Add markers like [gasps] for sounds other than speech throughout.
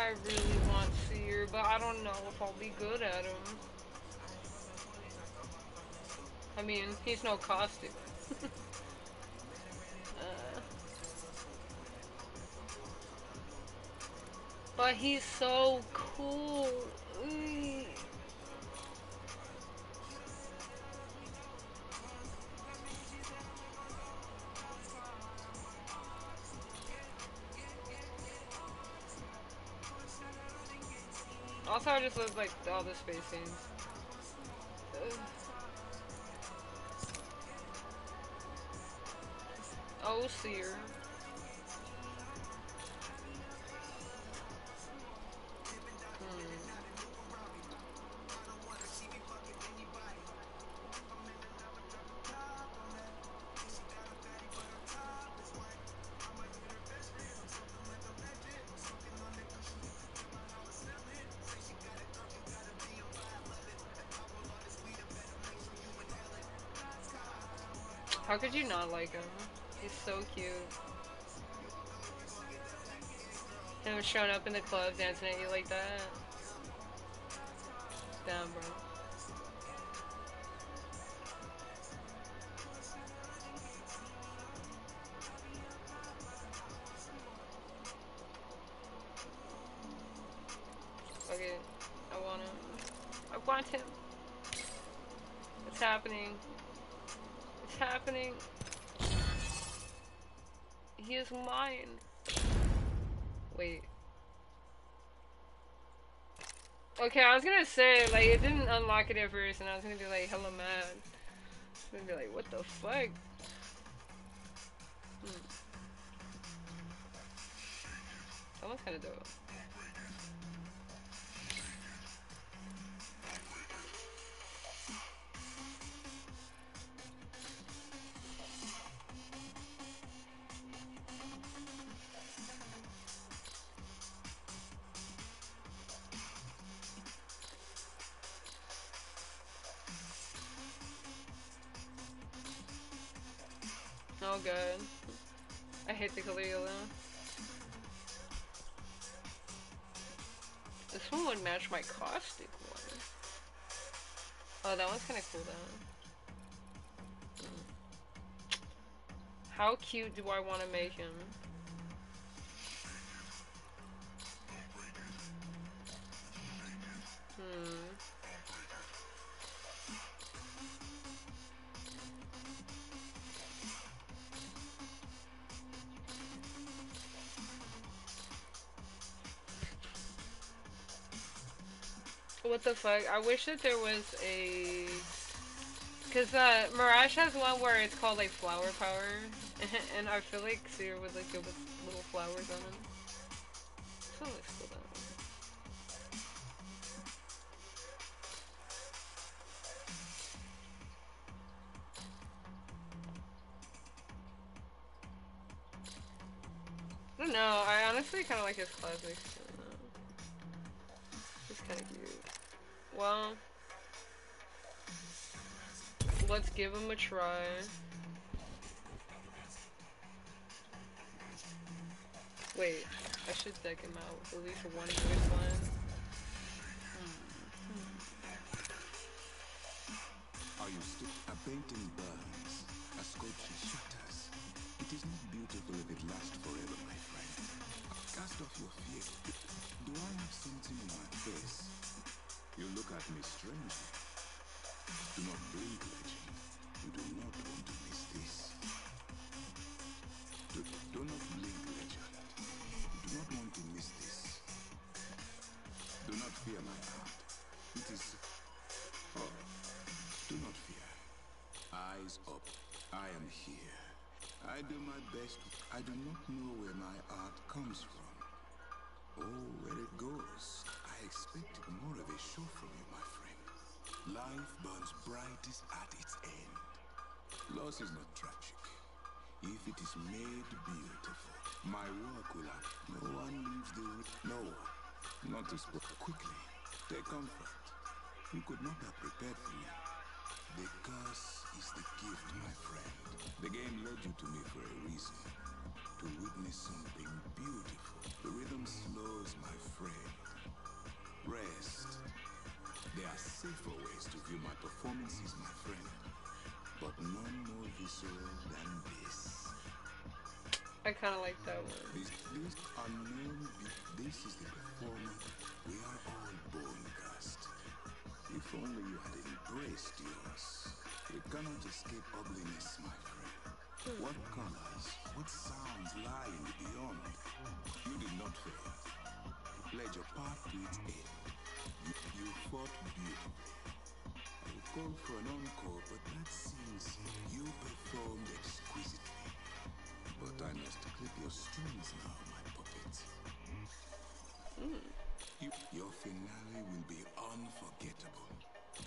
I really want Seer, but I don't know if I'll be good at him. I mean, he's no caustic. [laughs] uh, but he's so cool. Love like all the space scenes. Oh, Seer. Could you not like him? He's so cute. Him showing up in the club dancing at you like that. Damn, bro. Say, like, it didn't unlock it at first, and I was gonna be like, hella mad. I was gonna be like, what the fuck? Yellow. This one would match my caustic one. Oh, that one's kinda cool though. How cute do I want to make him? The? I wish that there was a... Cause uh, Mirage has one where it's called like flower power, [laughs] and I feel like Seer would like with little flowers on. This one looks cool though. I don't know, I honestly kind of like his classics. Try. Wait, I should deck him out with at least one voice line. Are hmm. you still? A painting burns, a sculpture shatters. It is not beautiful if it lasts forever, my friend. Cast off your fear. Do I have something in my face? You look at me strangely. Do not blink, legend. Do not want to miss this. Do, do not blink. You do not want to miss this. Do not fear my art. It is Oh, do not fear. Eyes up. I am here. I do my best. I do not know where my art comes from. Oh, where it goes. I expected more of a show from you, my friend. Life burns brightest at its end. Loss is not tragic. If it is made beautiful, my work will have. No one leaves the. Room. No one. Not to spoil. Quickly, take comfort. You could not have prepared for me. The curse is the gift, my friend. The game led you to me for a reason. To witness something beautiful. The rhythm slows, my friend. Rest. There are safer ways to view my performances, my friend. But none more visceral than this. I kind of like that one. Unknown, this is the performer we are all born cast. If only you had embraced yours. You cannot escape ugliness, my friend. Hmm. What colors, what sounds lie in the beyond? You did not fail. You played your part to its end. You, you fought beautifully. I would call for an encore, but that seems you performed exquisitely. But I must clip your strings now, my puppet. You, your finale will be unforgettable.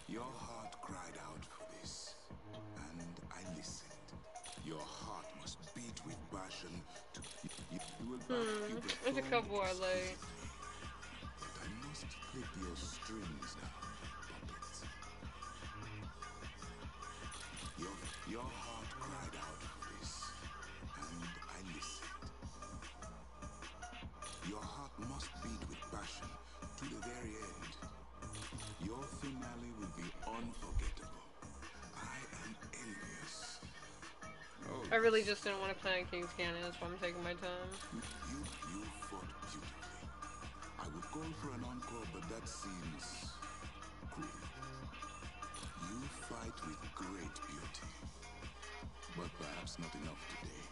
Your heart cried out for this, and I listened. Your heart must beat with passion to. You, you, will back you Hmm, There's a couple I like. but I must clip your strings now, Your, heart cried out for this, and I listened. Your heart must beat with passion to the very end. Your finale will be unforgettable. I am envious. Oh, I really just didn't want to play on Kings Canyon, that's why I'm taking my time. you, you fought beautifully. I would call for an encore, but that seems cruel. You fight with great beauty, but perhaps not enough today.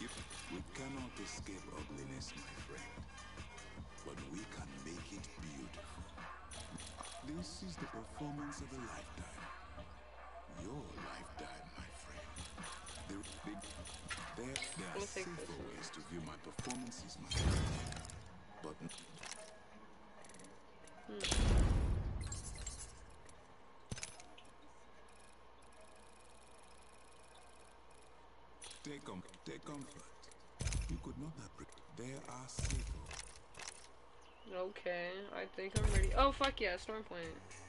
You, we cannot escape ugliness, my friend, but we can make it beautiful. This is the performance of a lifetime. Your lifetime, my friend. There, there, there, are safer ways to view my performances, my friend. But take, com- take comfort. You could not have. There are safer. Okay, I think I'm ready. Oh, fuck yeah, Storm Point. Well,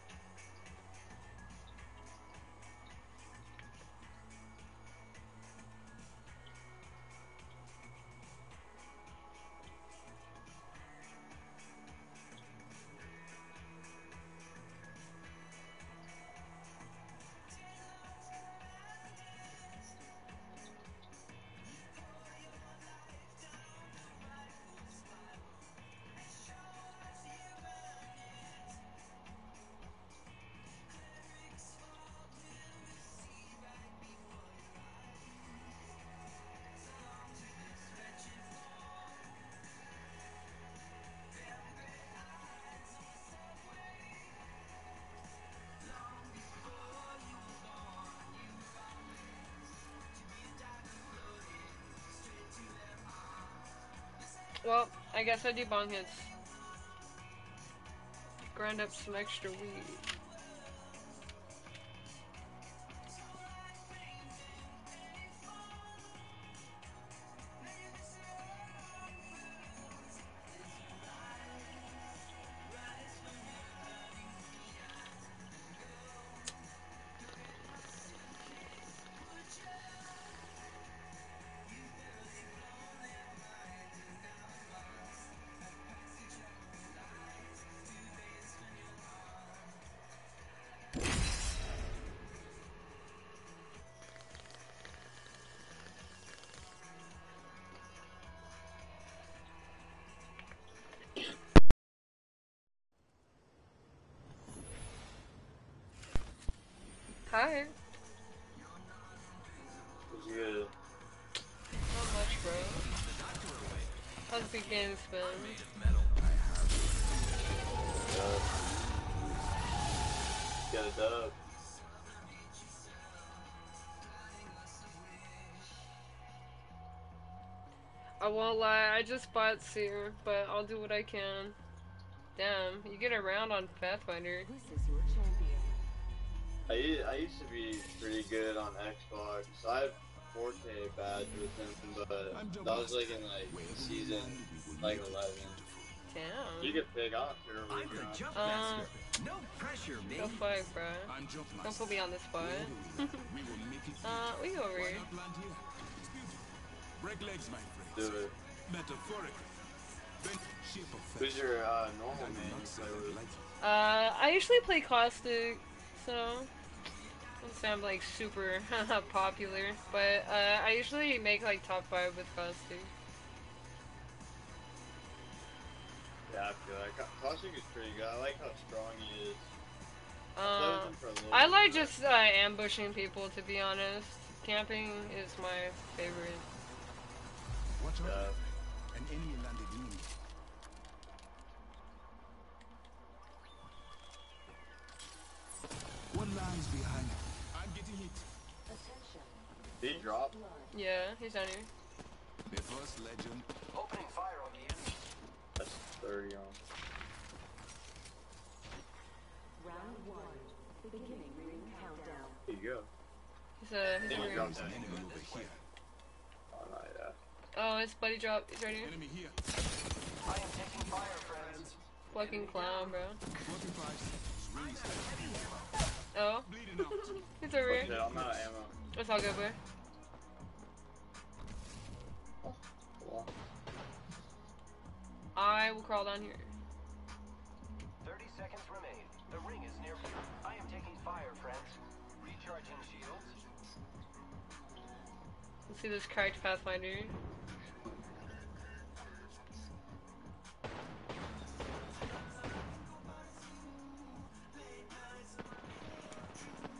I guess I do bong hits. Grind up some extra weed. Hi. What's good? Not much, bro. How's the game been? Dub. Got a dub. I won't lie, I just bought Seer, but I'll do what I can. Damn, you get around on Pathfinder. I used, I used to be pretty good on Xbox. I have 4K badge with him, but that was like in like season like 11. Damn. You could pick off your I'm the jump Uh, master. No pressure, me. Go fight, bro. I'm Jump Don't put me on the spot. We will [laughs] make it Uh, we go over here. not land here? It's beautiful. Break legs, my Do friends. it. Metaphorically. Bend shape of Who's your uh, normal I man you play with? Uh, I usually play Caustic, so doesn't sound like super [laughs] popular, but uh, I usually make like top five with Caustic. Yeah, I feel like Caustic is pretty good. I like how strong he is. I played Uh, with him for a little I like but- just uh, ambushing people to be honest. Camping is my favorite. What's out. Yeah. An enemy landed me. One lies behind. I'm getting hit. Did he drop? Yeah, he's down here. The first legend. Opening fire on the enemy. That's 30 on. Round one. Beginning ring countdown. Here you go. He's uh, he's Did over here. drop There's that? an enemy over here. Oh, no, yeah. Oh, it's buddy drop. He's right here. Enemy here. I am taking fire, friends. Fucking clown, bro. Oh, [laughs] he's over Oh, here. shit, I'm out of ammo. It's all good, bro. Cool. I will crawl down here. 30 seconds remain. The ring is near. I am taking fire, friends. Recharging shields. Let's see this cracked Pathfinder.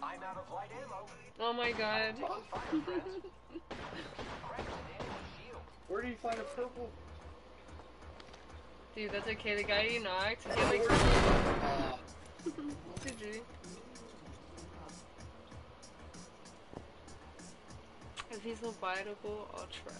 I'm out of light ammo. Oh my god. Taking fire, friends. Cracked an enemy shield. Where do you find a purple? Dude, that's okay. The guy you knocked, he had like Uh, [laughs] GG. If he's unbiteable, I'll try.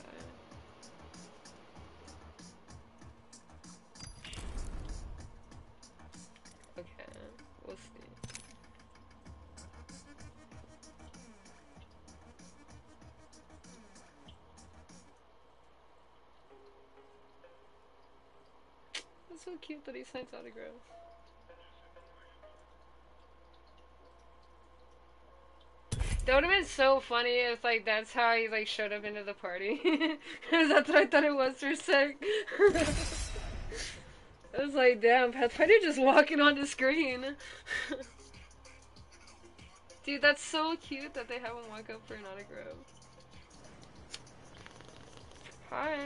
It's so cute that he signs autographs. That would have been so funny if like that's how he like showed up into the party. [laughs] Cause that's what I thought it was for a sec. [laughs] I was like, damn, Pathfinder just walking on the screen. [laughs] Dude, that's so cute that they have him walk up for an autograph. Hi.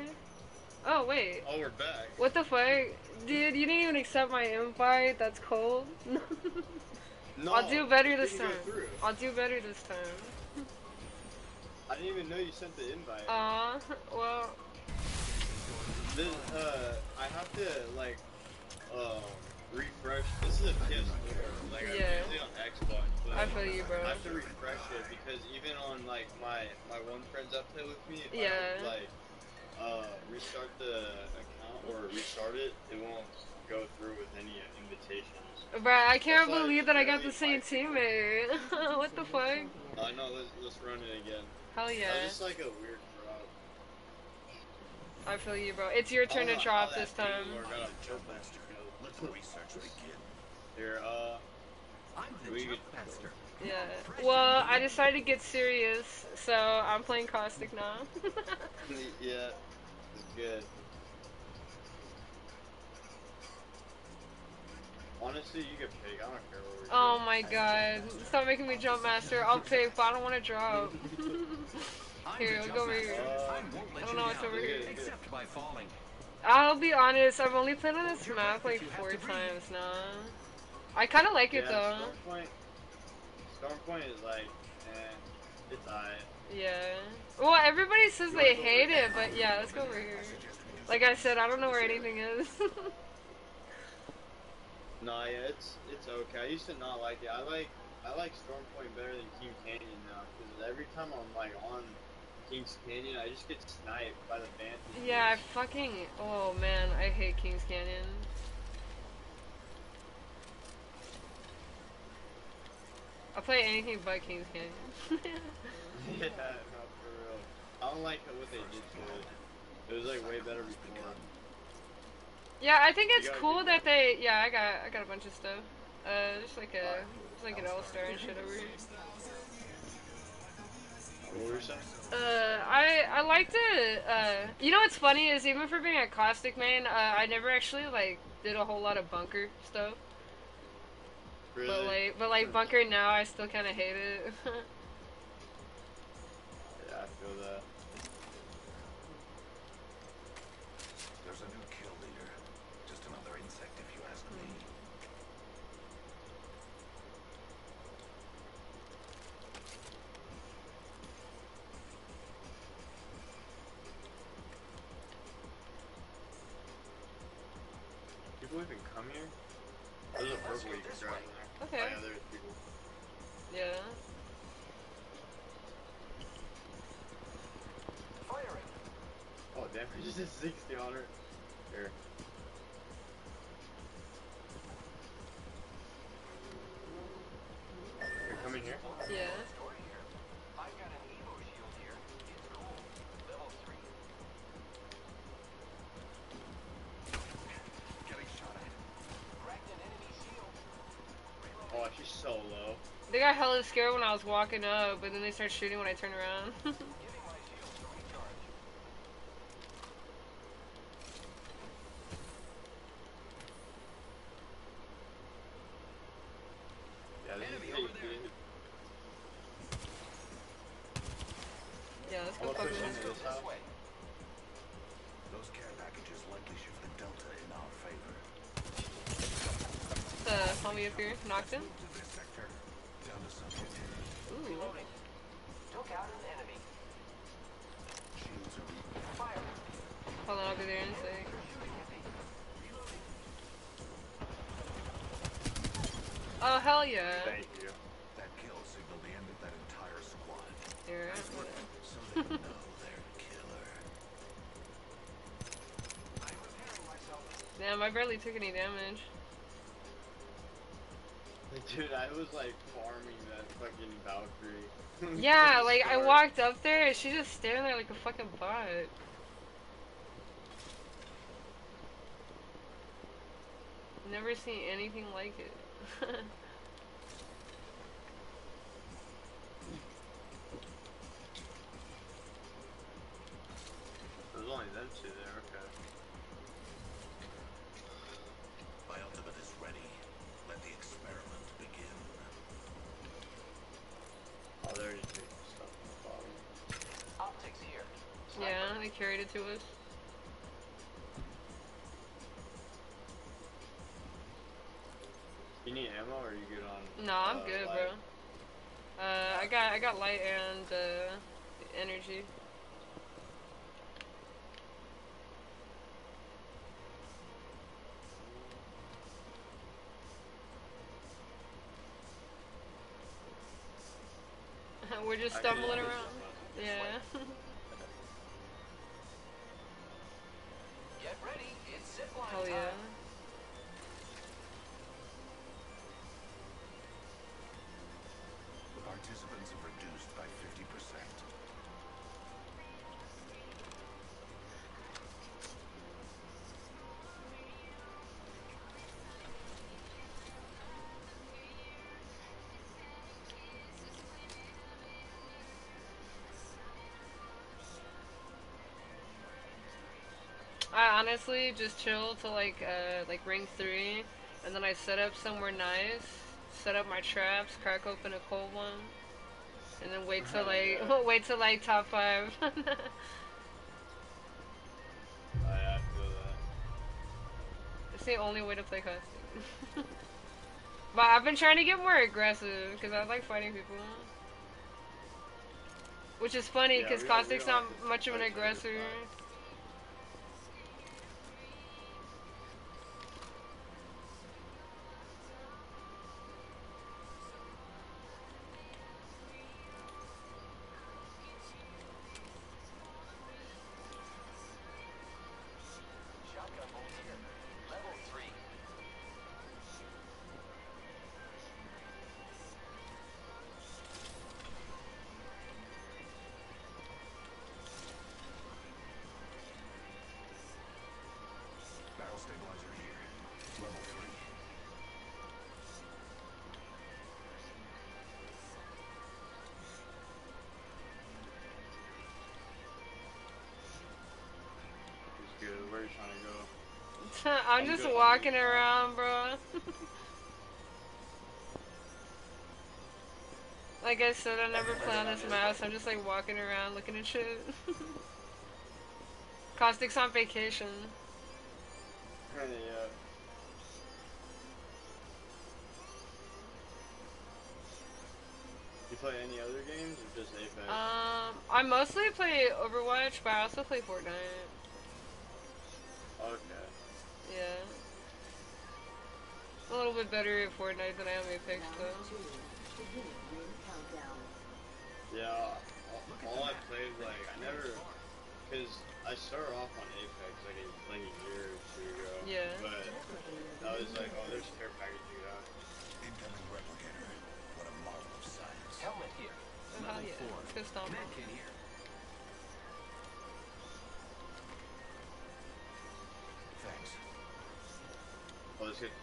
Oh wait, oh, we're back. what the fuck? Dude, you didn't even accept my invite. That's cold. [laughs] No, I'll do better this time. I'll do better this time. I didn't even know you sent the invite. Aw, well, This, uh, I have to like, um, refresh. This is a PS4. Like Yeah. I'm usually on Xbox, but I feel you, bro. I have to refresh it because even on like my my one friends that play with me, if I Yeah. like uh restart the account or restart it, it won't go through with any invitations. bruh, I can't That's believe it's that I got the same like- teammate. [laughs] what the fuck? I know. Let's let's run it again. Hell That yeah. was just like a weird drop. I feel you, bro. It's your turn Oh, to drop oh, this that time. Taylor got a purple. Let the research begin. Here, uh, I'm the We jump could- master. Yeah. Well, I decided to get serious, so I'm playing Caustic now. [laughs] yeah, it's good. Honestly, you can pick. I don't care what we're oh doing. my god. Stop making me jump master. I'll pick, but I don't want to drop. [laughs] [laughs] Here, the we'll go over here. Uh, I won't let I don't know what's down, over here. Except by falling. I'll be honest, I've only played on this map like four times now. I kind of like it yeah, though. Storm Point. Is like, eh, it's alright. Yeah. Well, everybody says they hate it, but yeah, let's go over here. Like I said, I don't know where anything is. [laughs] No, yeah, it's it's okay. I used to not like it. I like I like Storm Point better than King Canyon now because every time I'm like on Kings Canyon, I just get sniped by the band. yeah, I fucking. Oh man, I hate Kings Canyon. I'll play anything but Kings Canyon. [laughs] yeah, no, for real. I don't like what they did to it. It was like way better before. yeah, I think it's cool that they. Yeah, I got I got a bunch of stuff. Uh, just like a just like an All Star and shit over here. What were you saying? Uh, I I like to. Uh, you know what's funny is even for being a caustic main, uh, I never actually like did a whole lot of bunker stuff. Really? But like, but like bunker now, I still kind of hate it. [laughs] yeah, I feel that. 60 on her. Here. You're coming here? Yeah. Story here. I've got an Evo shield here. It's cool. Level 3. Getting shot at. Cracked an enemy shield. Oh, she's so low. They got hella scared when I was walking up, but then they start shooting when I turn around. [laughs] barely took any damage. Dude, I was like farming that fucking Valkyrie. [laughs] Yeah, like I walked up there and she just standing there like a fucking bot. Never seen anything like it. [laughs] or are you good on? No, I'm uh, good, light? bro. Uh, I got I got light and uh, energy. [laughs] We're just stumbling around. I honestly just chill till like uh like ring three, and then I set up somewhere nice, set up my traps, crack open a cold one, and then wait till like [laughs] Yeah. [laughs] wait till like top five. Oh, [laughs] yeah, I feel that. it's the only way to play caustic. but I've been trying to get more aggressive because I like fighting people. Which is funny because don't- caustic's not to much of an aggressor. I'm [laughs] I'm just good. walking around, bro. [laughs] like I said, I never play on this mouse. I'm just like walking around looking at shit. [laughs] Caustic's on vacation. yeah. You play any other games or just Apex? Um, I mostly play Overwatch, but I also play Fortnite. Little bit better at Fortnite than I am Apex, though. two. Beginning ring countdown. Yeah, all, all I played, like, I never, because I started off on Apex like a, like a year or two ago. Yeah. But I was like, oh, there's a care packaging out. Incoming replicator. What a marvel of science. Helmet here. Oh, Level yeah. four. Let's go stomp. Here. Thanks. Oh, let's get.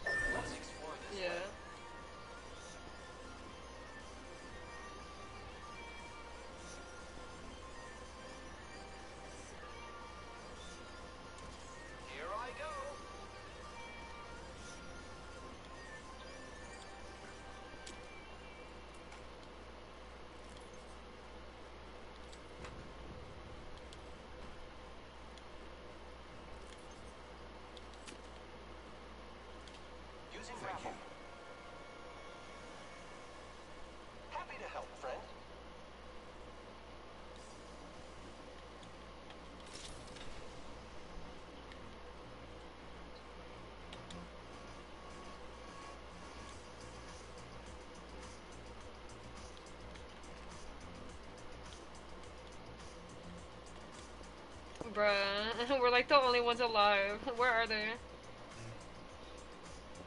The only ones alive. [laughs] Where are they?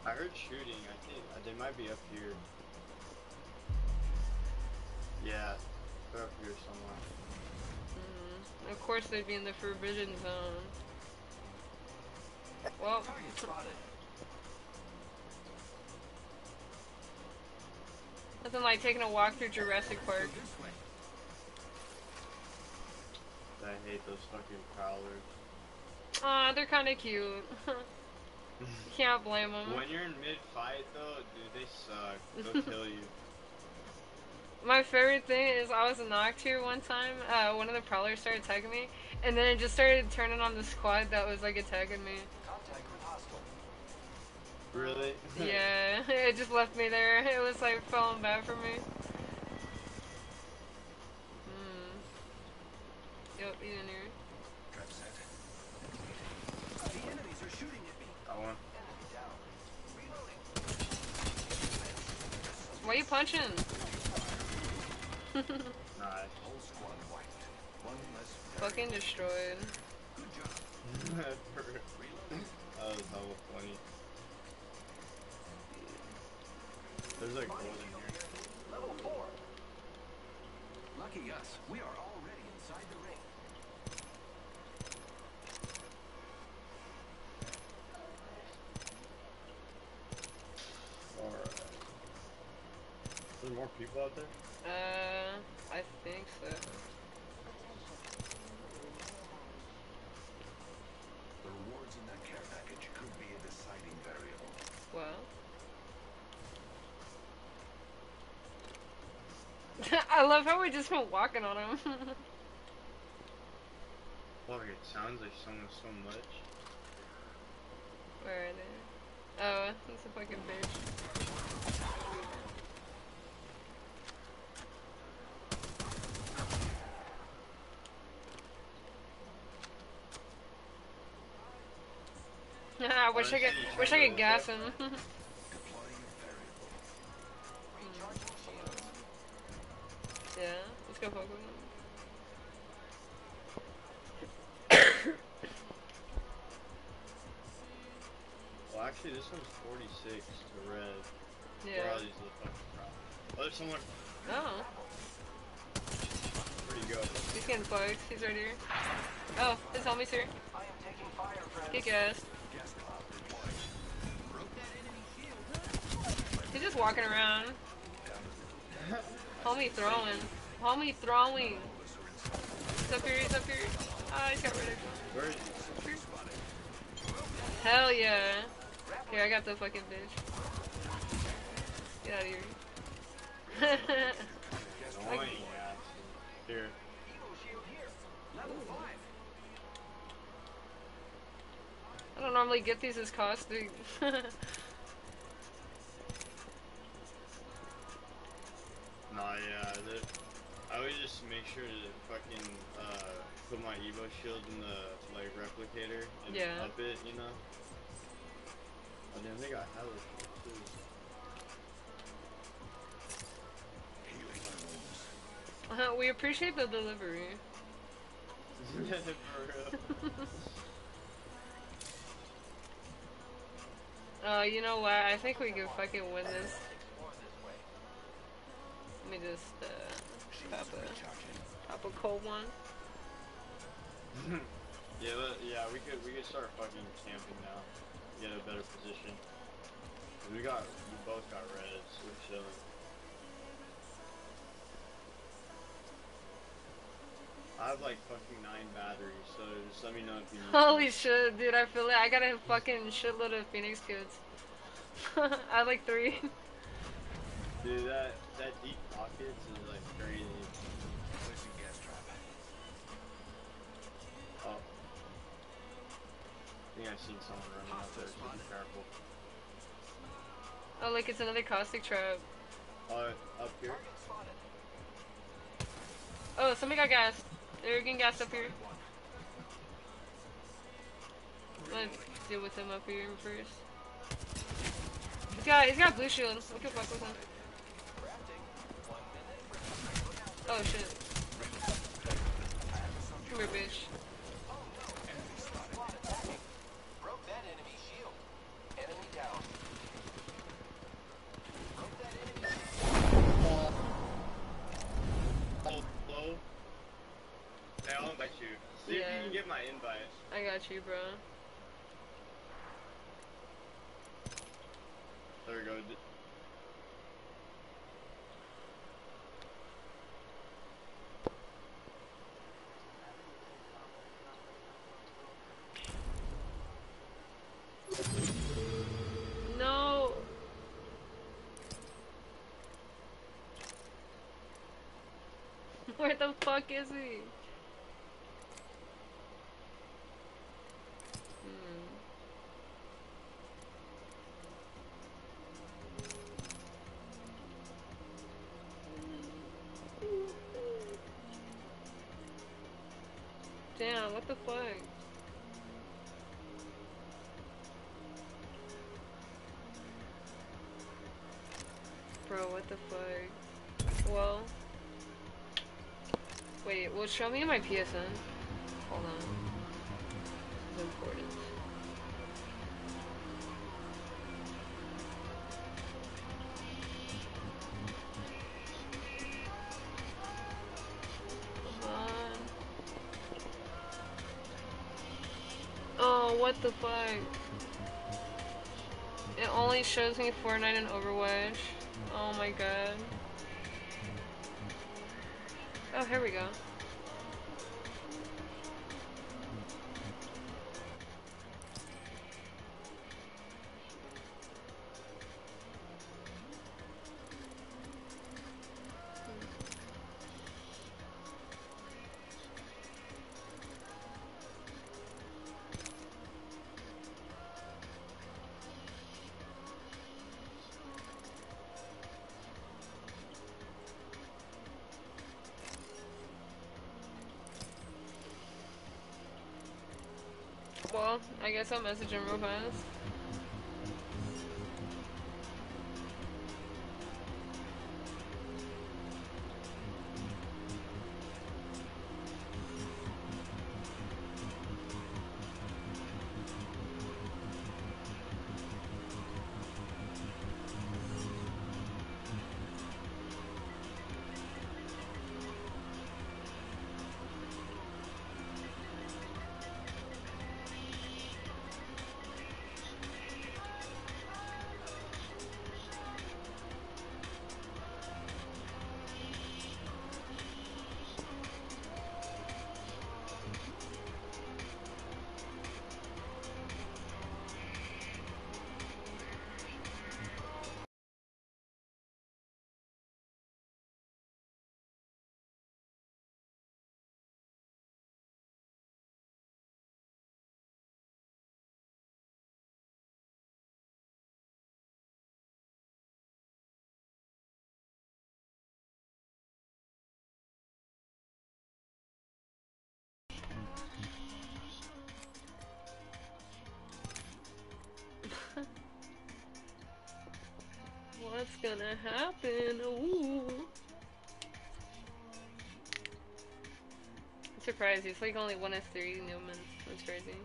I heard shooting. I think uh, they might be up here. Yeah, they're up here somewhere. Mm, of course they'd be in the forbidden zone. Well, Target spotted. nothing like taking a walk through Jurassic Park. This way. I hate those fucking prowlers. Aw, they're kind of cute. [laughs] Can't blame them. When you're in mid fight though, dude, they suck. They'll [laughs] kill you. My favorite thing is I was knocked here one time. Uh, one of the prowlers started attacking me, and then it just started turning on the squad that was like attacking me. Contact with hostile. Really? [laughs] yeah, it just left me there. It was like falling bad for me. Hmm. Yep, he's in Why are you punching? Nice. Whole squad. One less. Fucking destroyed. Good job. that was hella funny. There's like gold in here. Level four. Lucky us. We are already inside the ring. Alright. There's more people out there? Uh, I think so. The rewards in that care package could be a deciding variable. Well. [laughs] I love how we just went walking on him. [laughs] Fuck, it sounds like someone so much. Where are they? Oh, that's a fucking bitch. I wish I could. Wish I could gas him. Deploying a variable. Recharging shields. yeah, let's go fuck with him. Well, actually, this one's 46 to red. Where Yeah. are these little fucking problems? Oh, there's someone. Oh, Where'd he go? he's getting fucked. He's right here. Oh, his homie's here. I am He's just walking around. Homie throwing. Homie throwing. He's up here, he's up here. Ah, he's got rid of Where is he? Hell yeah. Here, I got the fucking bitch. Get out of here. [laughs] Here. Don't normally get these as caustic. [laughs] Nah, yeah. I always just make sure to fucking uh, put my Evo shield in the like replicator and Yeah. up it, you know. Oh damn, they got hella too. Healing my wounds. Uh, we appreciate the delivery. [laughs] [laughs] Uh, you know what? I think we can fucking win this. Let me just, uh, Papa. recharging. pop a cold one. yeah, but, yeah. We could we could start fucking camping now. Get a better position. We got we both got reds, so we're chilling. I have like fucking nine batteries, so just let me know if you need. Holy shit, dude, I feel it. I got a fucking shitload of Phoenix kits. [laughs] I have like three. Dude, that that deep pockets is like crazy. Placing gas trap. Oh. I think I've seen someone running out there, so be careful. Oh, like it's another caustic trap. Uh, up here? Oh, somebody got gas. They're getting gas up here. Let's deal with him up here first. He's got, he's got blue shield. We can fuck with him. Oh shit. Come here, bitch. Get my invite. I got you, bro. There we go. No. [laughs] Where the fuck is he? The fuck? Well. Wait, well, show me my PSN. Hold on. This is important. On. Oh, what the fuck? It only shows me Fortnite and Overwatch. Oh my god. Oh, here we go. Guess I'll message him real fast. Gonna happen? Ooh. I'm surprised. It's like only one of three Newmans. That's crazy.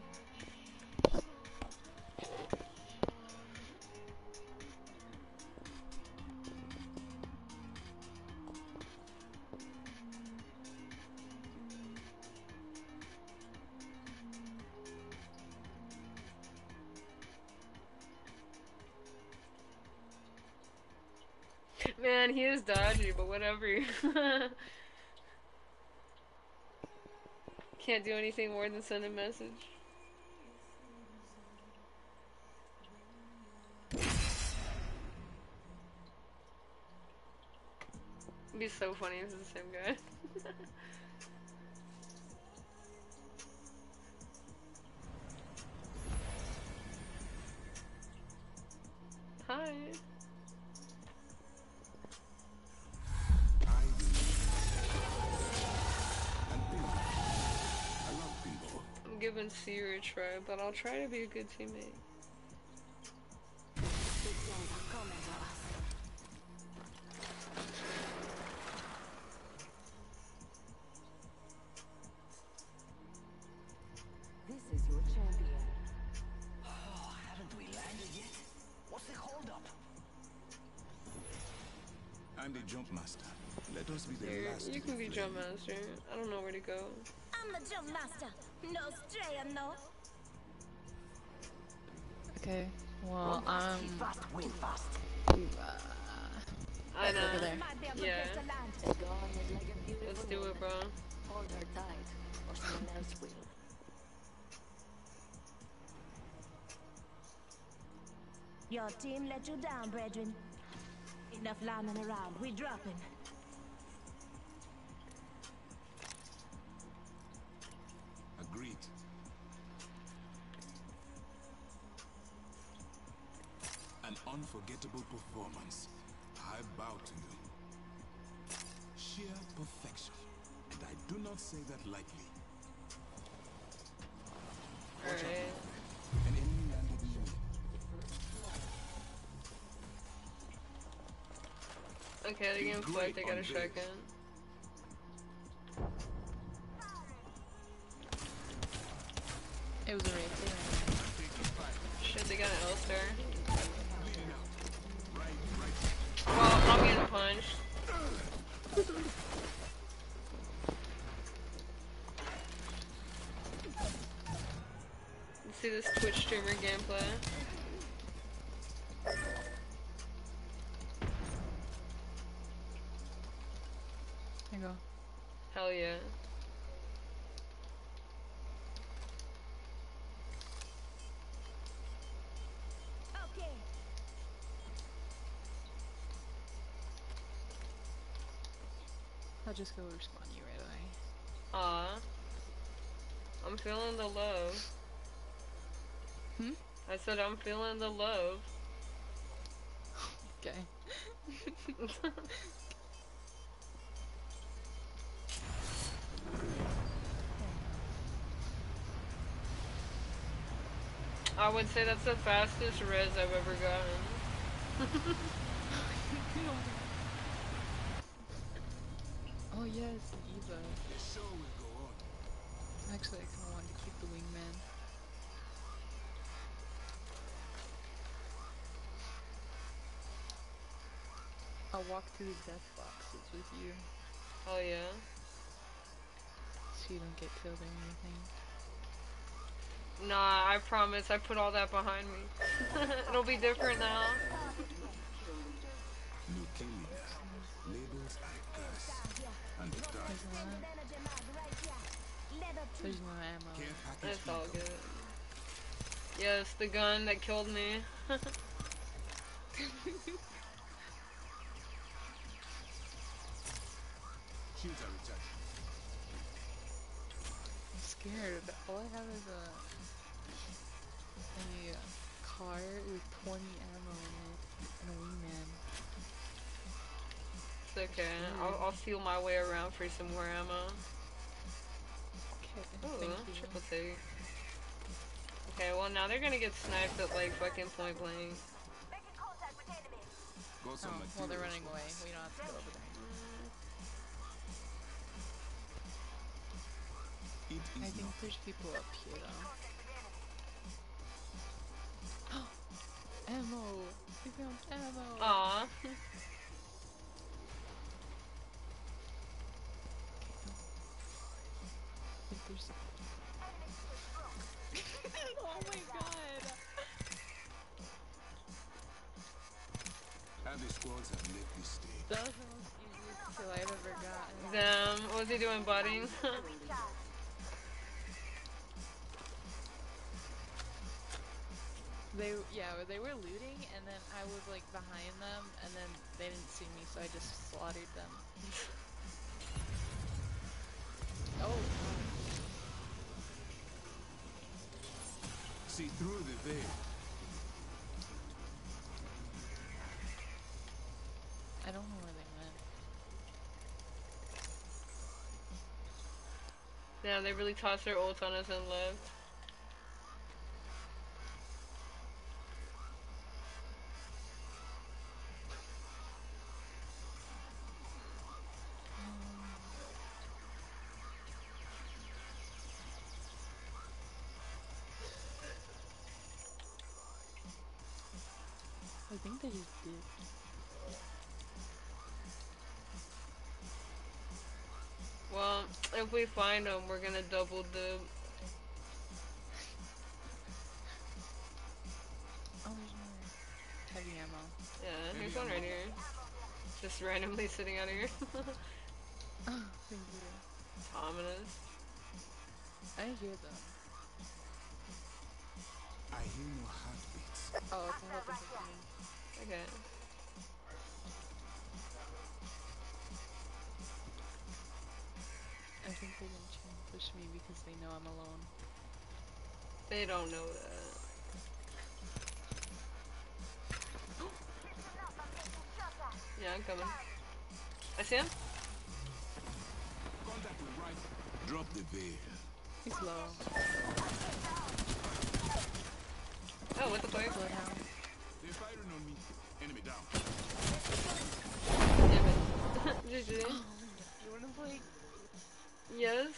Can't do anything more than send a message. It'd be so funny if it's the same guy. [laughs] I'm giving Seer a try, but I'll try to be a good teammate. This is your champion. Oh, haven't we landed yet? What's the holdup? I'm the jump master. Let us be the Seer, last. you can be. Jump Master. I don't know where to go. I'm the jump master. No strayer, no. Okay. Well, um, Keep fast, win fast. I know. over there. Might be able Yeah. to land. A gun is like a beautiful Let's do it, bro. Hold her tight, or someone else will. Your team let you down, brethren. Enough lambing around. We dropping. Unforgettable performance. I bow to you. Sheer perfection. And I do not say that lightly. Alright. An enemy landed near me. Okay, they're getting Great flanked. I got a shotgun. Just go respond you right away. Aw. I'm feeling the love. Hmm? I said I'm feeling the love. Okay. [laughs] I would say that's the fastest res I've ever gotten. [laughs] yes, Eva. The show will go on. Actually, I kind of want to keep the wingman. I'll walk through the death boxes with you, Oh yeah. so you don't get killed or anything. Nah, I promise. I put all that behind me. [laughs] It'll be different now. There's no ammo. Care package It's all incoming. good. Yes, the gun that killed me. Shields are recharged. I'm scared. All I have is a, a uh, car with 20 ammo in it and a wingman. It's okay. I'll, I'll feel my way around for some more ammo. Okay, Ooh, triple take. Okay, well now they're gonna get sniped at like fucking point blank. Making contact with enemy. Got Oh, well, they're running away. We don't have to go over there. I think not. there's people up here though. [gasps] ammo! We found ammo! Aw. [laughs] there's. [laughs] oh my god! Other squads have left this stage. That was the most easiest kill I've ever gotten. Damn, what was he doing, budding? [laughs] They yeah, they were looting, and then I was like behind them, and then they didn't see me, so I just slaughtered them. [laughs] oh, See through the veil. I don't know where they went. Damn, they really tossed their ult on us and left. If we find them, we're gonna double the. Oh, there's more heavy ammo. Yeah, here's one right here. Just randomly sitting out here. [laughs] Oh, thank you. Ominous. I hear them. I hear no heartbeats. Oh, it's a health Okay. I think they're gonna try and push me because they know I'm alone. They don't know that. [gasps] Yeah, I'm coming. I see him? Contact with right. Drop the veil. He's low. Oh, what the fuck? Bloodhound. They're firing on me. Enemy down. Damn it. [laughs] GG. You wanna play? Yes.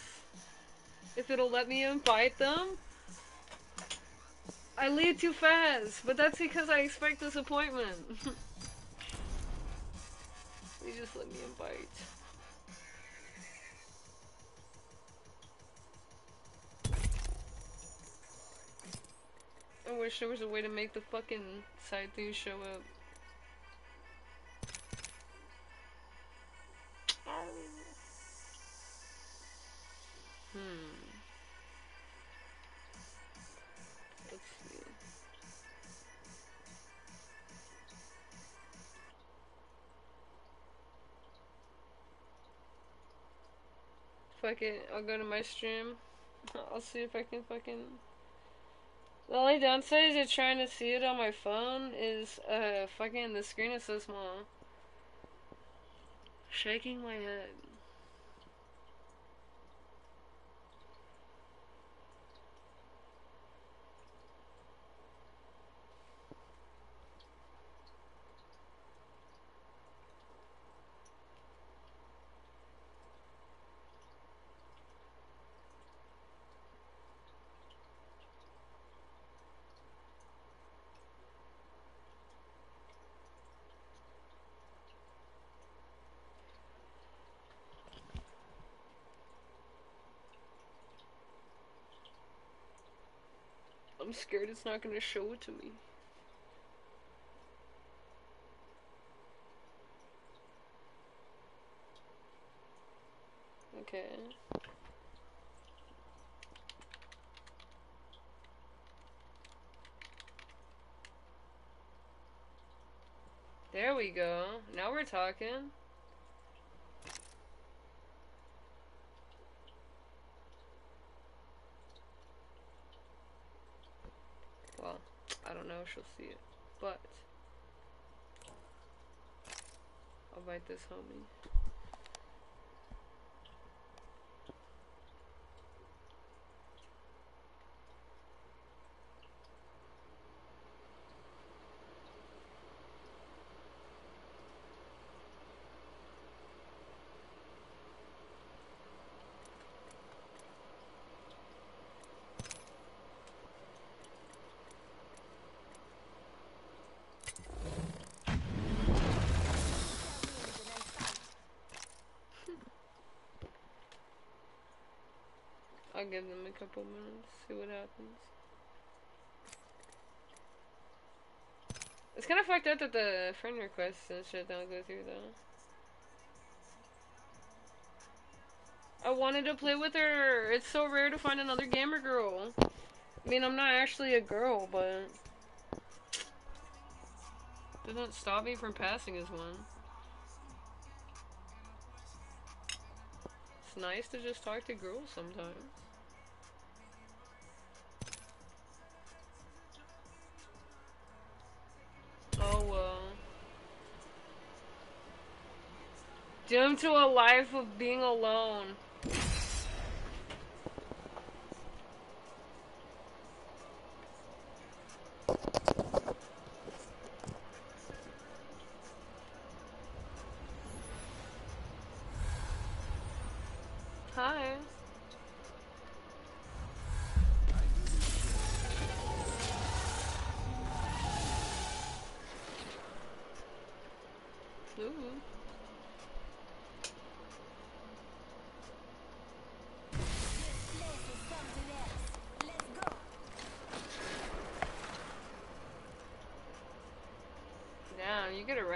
If it'll let me invite them. I leave too fast, but that's because I expect disappointment. [laughs] Please just let me invite. I wish there was a way to make the fucking side thing show up. Hmm. Let's see. Fuck it, I'll go to my stream. [laughs] I'll see if I can fucking. The only downside to trying to see it on my phone is, uh, fucking the screen is so small. Shaking my head. I'm scared it's not gonna show it to me. Okay. There we go. Now we're talking. Well, Know she'll see it, but I'll bite this homie. Give them a couple minutes, see what happens. It's kind of fucked up that the friend requests and shit don't go through though. I wanted to play with her. It's so rare to find another gamer girl. I mean, I'm not actually a girl, but doesn't stop me from passing as one. It's nice to just talk to girls sometimes. Doomed to a life of being alone.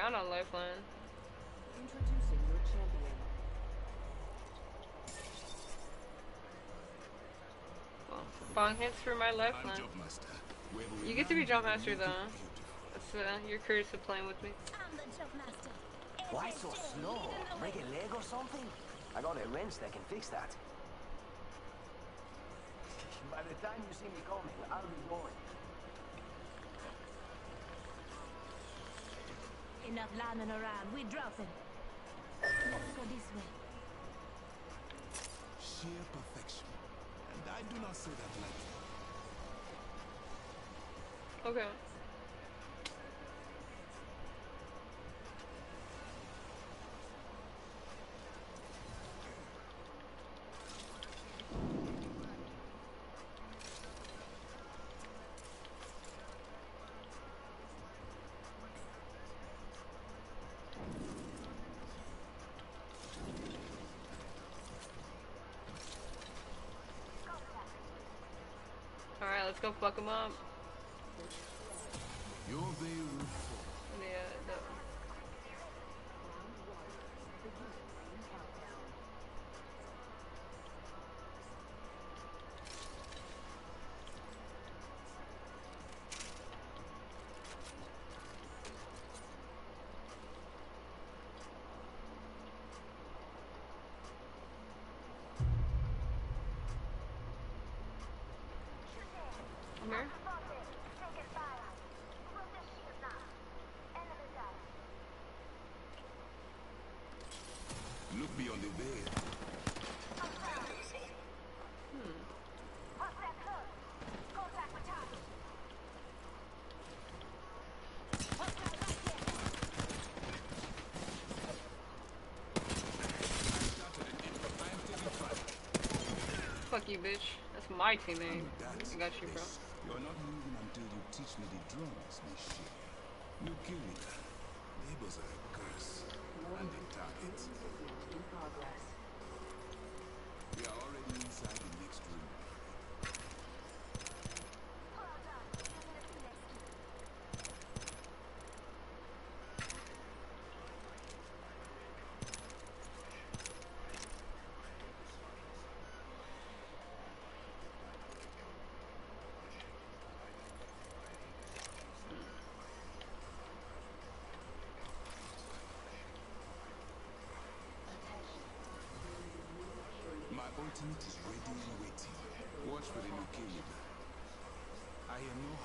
Damn, you get around Lifeline. Introducing your champion. Well, bong hits for my I'm Lifeline. Jumpmaster. Wherever we You get to be land, Jump Master though. beautiful. That's uh, your curse of playing with me. I'm the jump master. Why so slow? Break a leg or something? I got a wrench that can fix that. [laughs] By the time you see me coming, I'll be going. Enough lambing around. We're dropping. Let's go this way. Sheer perfection. And I do not say that lightly. Okay. Go fuck him up. Fuck you, bitch. That's my teammate. I got you, bro. You're not moving until you teach me the drums, Michelle. You kill. Neighbors are a curse. And a target. We are already inside the next room. My is ready and waiting. Watch for the Nukini. I hear no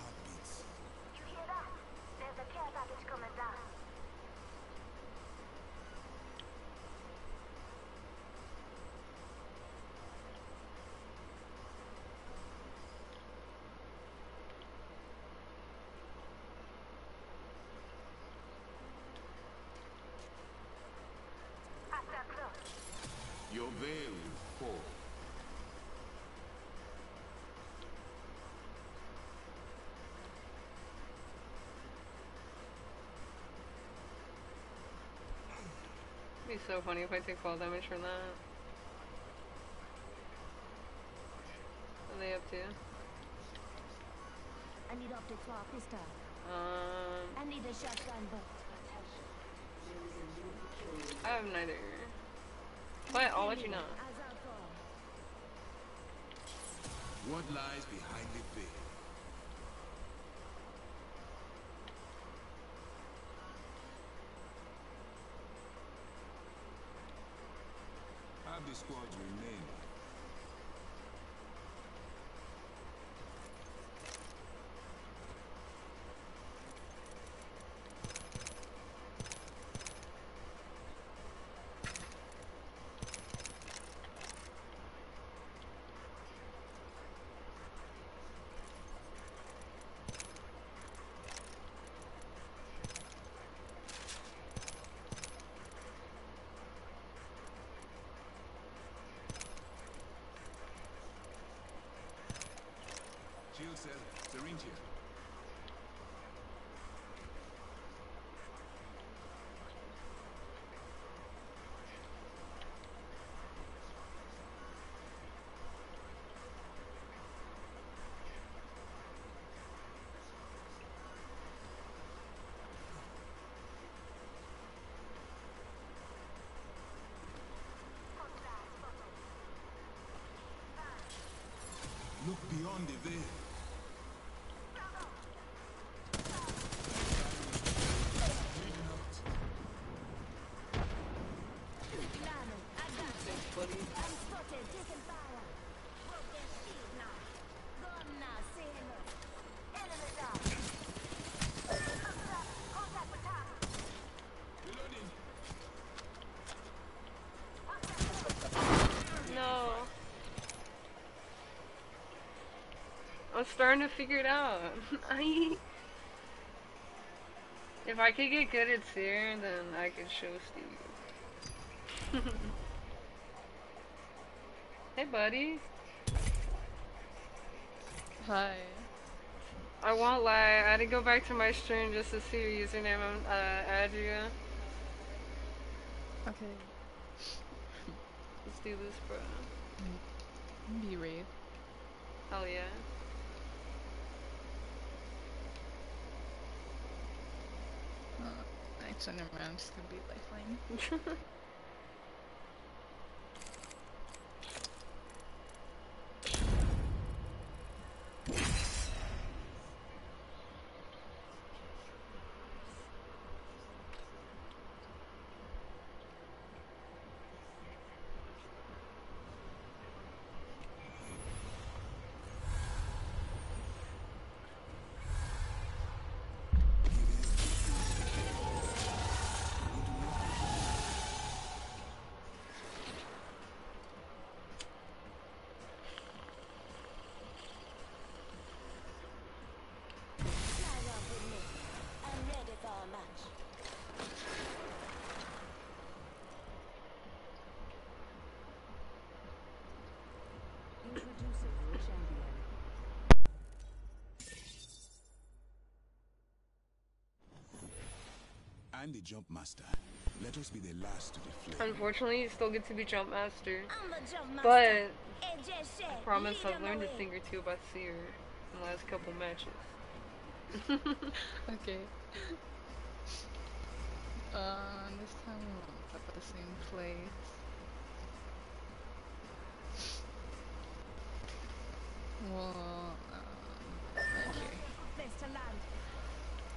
be so funny if I take fall damage from that. Are they up too. I need optics for our pistol. Um, I need a shotgun, but I have neither. But I'll let you know. Eyes out for. What lies behind the veil? Have the squads remain. Shield cell, syringe here. Look beyond the veil. Bleeding out. Lyman, I got you. Thanks, buddy. I'm spotted, taking fire. Broke their shield now. Gone now, seeing us. Enemy down. Contact with target. Reloading. No. I'm starting to figure it out. [laughs] I. If I could get good at Seer, then I could show Steve. [laughs] hey, buddy. Hi. I won't lie. I had to go back to my stream just to see your username on uh, Adria. Okay. Let's do this, bro. Be Wraith. Hell yeah. Uh, actually, never mind. I'm just gonna be Lifeline. [laughs] Fly up with me. I'm ready for a match. Introducing your champion. I'm the jump master. Let us be the last to deflate. Unfortunately, you still get to be Jump Master. Jump master. But I promise I've learned a away. thing or two about Seer in the last couple matches. [laughs] Okay. Uh, this time we're up at the same place. Well, um, okay. Place to land.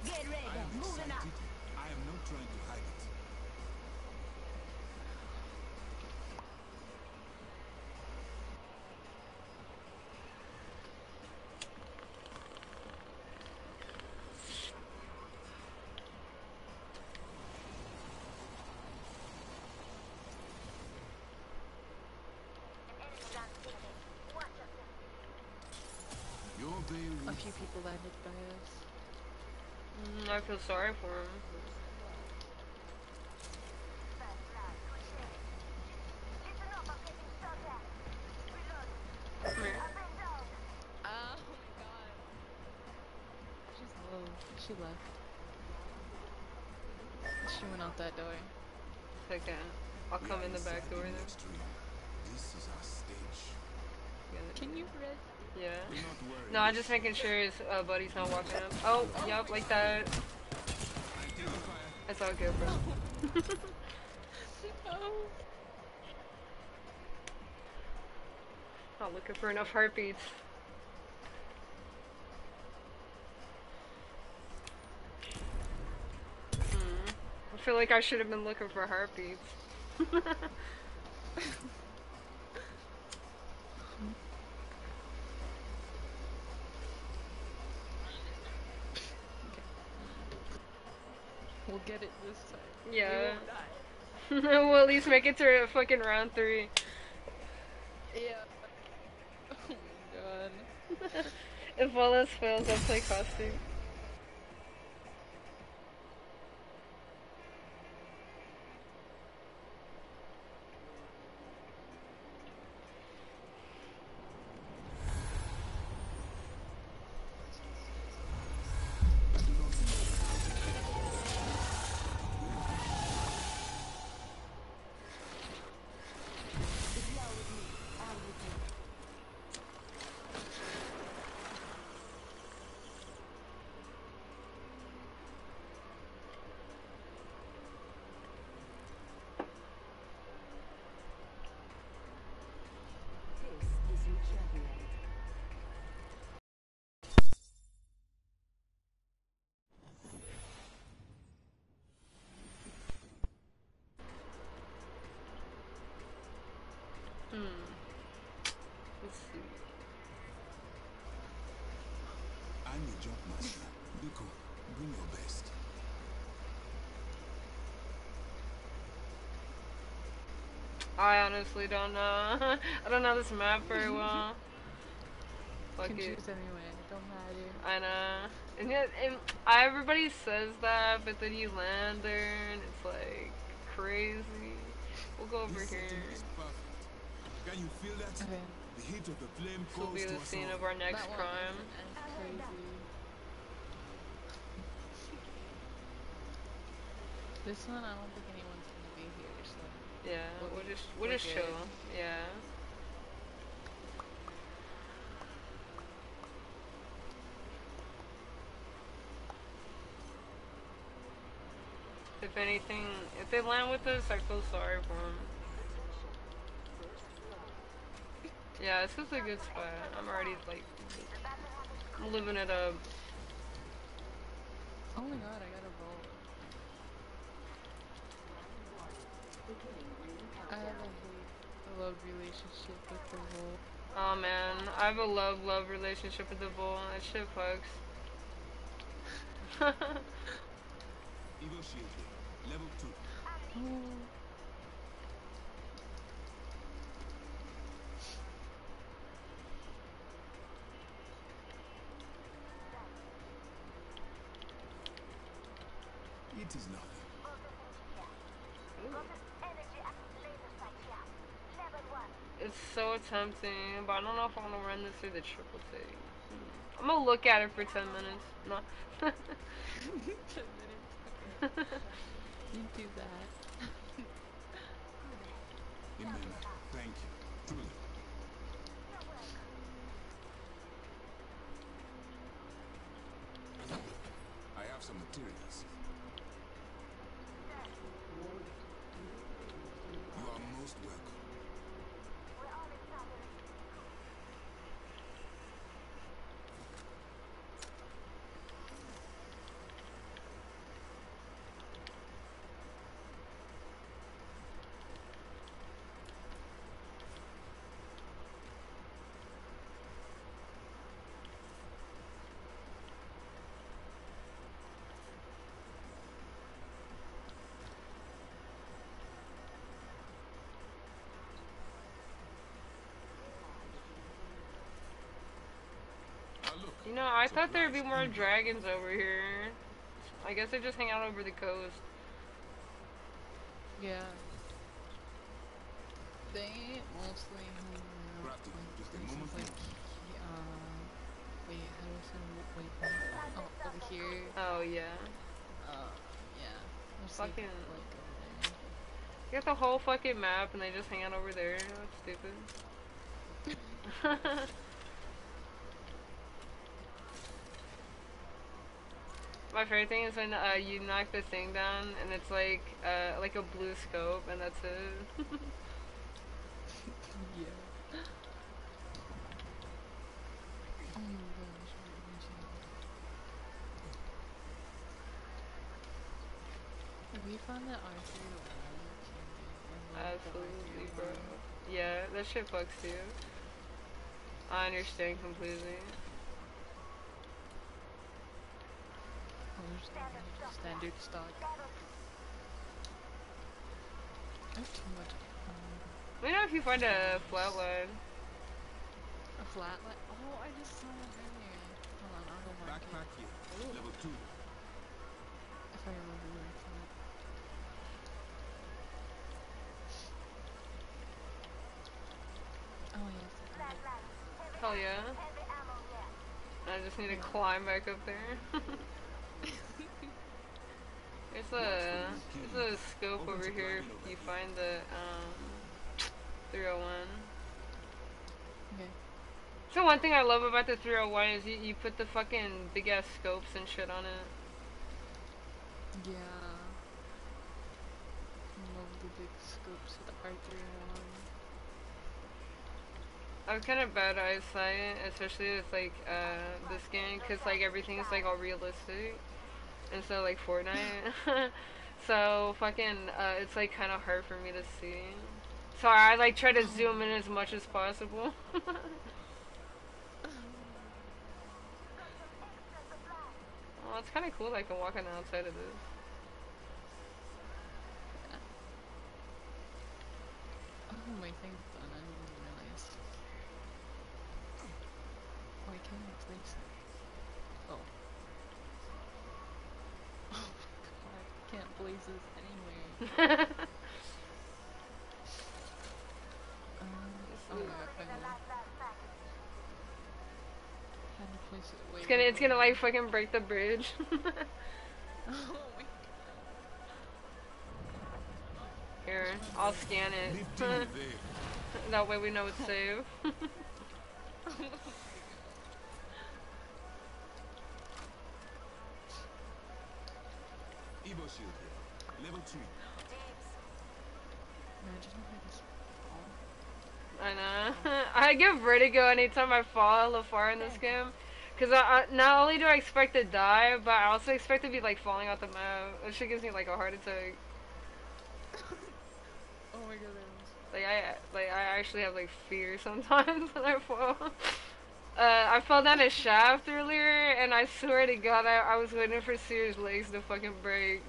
Get ready. I am Moving up. excited. I am not trying to hide it. Your veil A few people landed by us. Mm, I feel sorry for him. Come here. Oh my god. She's low. She left. She went out that door. Okay. I'll come in the back door then. next ring. This is our stage. Get. Can you rest? Yeah. Do not worry. No, I'm just making sure his uh, buddy's not walking up. Oh, yep, like that. It's all good, bro. Oh. [laughs] Not looking for enough heartbeats. Hmm. I feel like I should have been looking for heartbeats. [laughs] We'll get it this time. We yeah. won't die. we'll at least make it to fucking round three. Yeah. [laughs] Oh my god. [laughs] if all else fails, I'll play costume. I honestly don't know. [laughs] I don't know this map very [laughs] well. Fuck can it. choose anyway. It don't matter. I know. And yet, and I, everybody says that, but then you land there and it's like crazy. We'll go over This here. setting is perfect. Can you feel that? Okay. The heat of the flame This will be the scene of our next crime. isn't as crazy. This one, I don't think anyone's gonna be here, so. Yeah, We'll we'll just we'll we're just good. chill. Yeah. If anything, if they land with us, I feel sorry for them. Yeah, this is a good spot. I'm already like, living it up. Oh my god, I got a Volt. I have a hate, a love relationship with the Volt. Oh man, I have a love love relationship with the bull. That shit fucks. [laughs] Evo shield. Level 2. It's so tempting, but I don't know if I want to run this through the triple take. I'm gonna look at it for 10 minutes. No. Ten minutes. Okay. you do that. Amen. Thank you. Truly. I have some materials. Thought there'd be more dragons over here. I guess they just hang out over the coast. Yeah. They mostly hang out. Crafty, like, just a moment like, uh, wait, how do I say wait, wait, oh, over here. Oh yeah. Uh, yeah. There's like, Fucking- like over there. You got the whole fucking map and they just hang out over there. That's stupid. [laughs] [laughs] My favorite thing is when uh, you knock the thing down and it's like uh, like a blue scope and that's it. [laughs] Yeah. Oh my gosh, what was? We found that Arthur Absolutely, bro. Yeah, that shit fucks you. I understand completely. Standard stock. There's too much. Um, Let me know if you find a flatline. a flatline. Oh, I just saw one earlier. Hold on, I'll go mark it. Backpack here. Level two. If I remember where it's at. Oh yes. I found it. Hell yeah. I just need to climb back up there. [laughs] There's a there's a scope over here if you find the um 301. Okay. So one thing I love about the 301 is you, you put the fucking big ass scopes and shit on it. Yeah. Love the big scopes of the R301. I have kind of bad eyesight, especially with like uh this game, cause like everything is like all realistic, and so like Fortnite. [laughs] so fucking, uh, it's like kind of hard for me to see. So I like try to zoom in as much as possible. [laughs] oh, it's kind of cool. that I can walk on the outside of this. Oh, my thing's done. I didn't realize. Oh, I can't even place it. Oh. Oh god, [laughs] I can't place this anywhere. Um, oh god, I know. How to place it? Wait, It's gonna, wait, it's gonna wait. like fucking break the bridge. Oh [laughs] my Here, I'll scan it. Lift in there. that way we know it's safe. [laughs] Evo shield here. Level three. Imagine if I just know. [laughs] I get vertigo anytime I fall hella far in this game. Cause I, I, not only do I expect to die, but I also expect to be like falling off the map. That shit gives me like a heart attack. [laughs] Oh my god. Like I like I actually have like fear [laughs] sometimes when I fall. Uh, I fell down a shaft earlier, and I swear to God, I, I was waiting for Seer's legs to fucking break.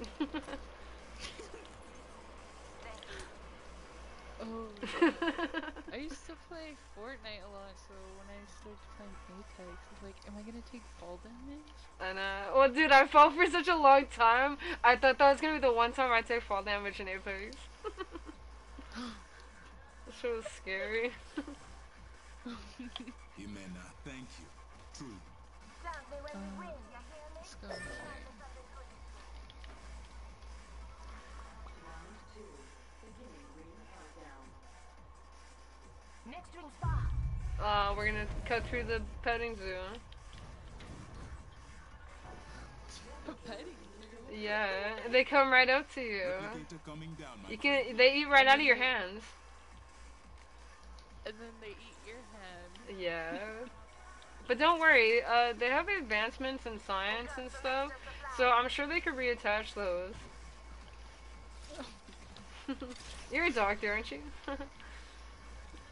Oh. [laughs] I used to play Fortnite a lot, so when I started playing Apex, I was like, am I gonna take fall damage? And uh, well, dude, I fell for such a long time. I thought that was gonna be the one time I take fall damage in Apex. [gasps] this was scary. [laughs] [laughs] Jimena, thank you. Truly. Um, let's go Uh, we're gonna cut through the petting zoo. Petting. Yeah, they come right up to you. Down, You can, they eat right out of your hands. And then they eat your hand. Yeah. But don't worry, uh, they have advancements in science and stuff, so I'm sure they could reattach those. [laughs] You're a doctor, aren't you? [laughs]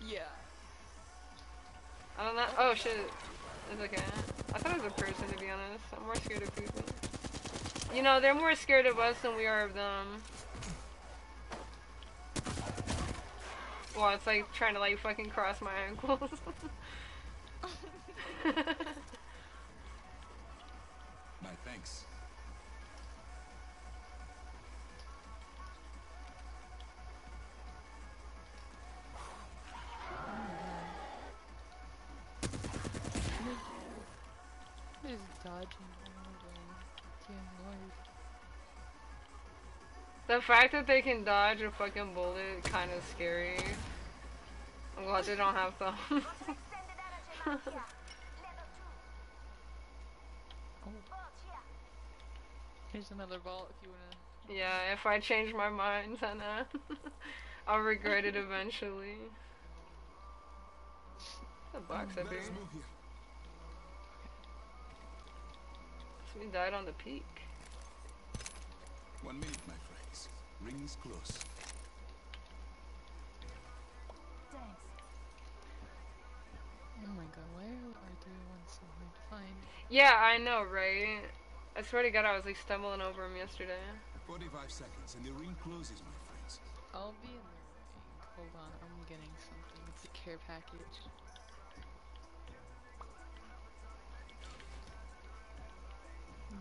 Yeah. I don't know. Oh shit. It's okay. I thought it was a person to be honest. I'm more scared of people. You know, they're more scared of us than we are of them. Well, it's like trying to like fucking cross my ankles. [laughs] [laughs] My thanks. The damn lord. the fact that they can dodge a fucking bullet kind of scary. I'm glad they don't have thumbs. [laughs] Extended energy mag here. Oh. Here's another vault if you wanna. Yeah, if I change my mind, then uh, [laughs] I'll regret it eventually. There's a box up Let here. We died on the peak. One minute, my friends. Rings close. Thanks. Oh my god, why are R3 ones so hard to find? Yeah, I know, right? I swear to God, I was like stumbling over him yesterday. 45 seconds and the ring closes, my friends. I'll be in the ring. Hold on, I'm getting something. It's a care package.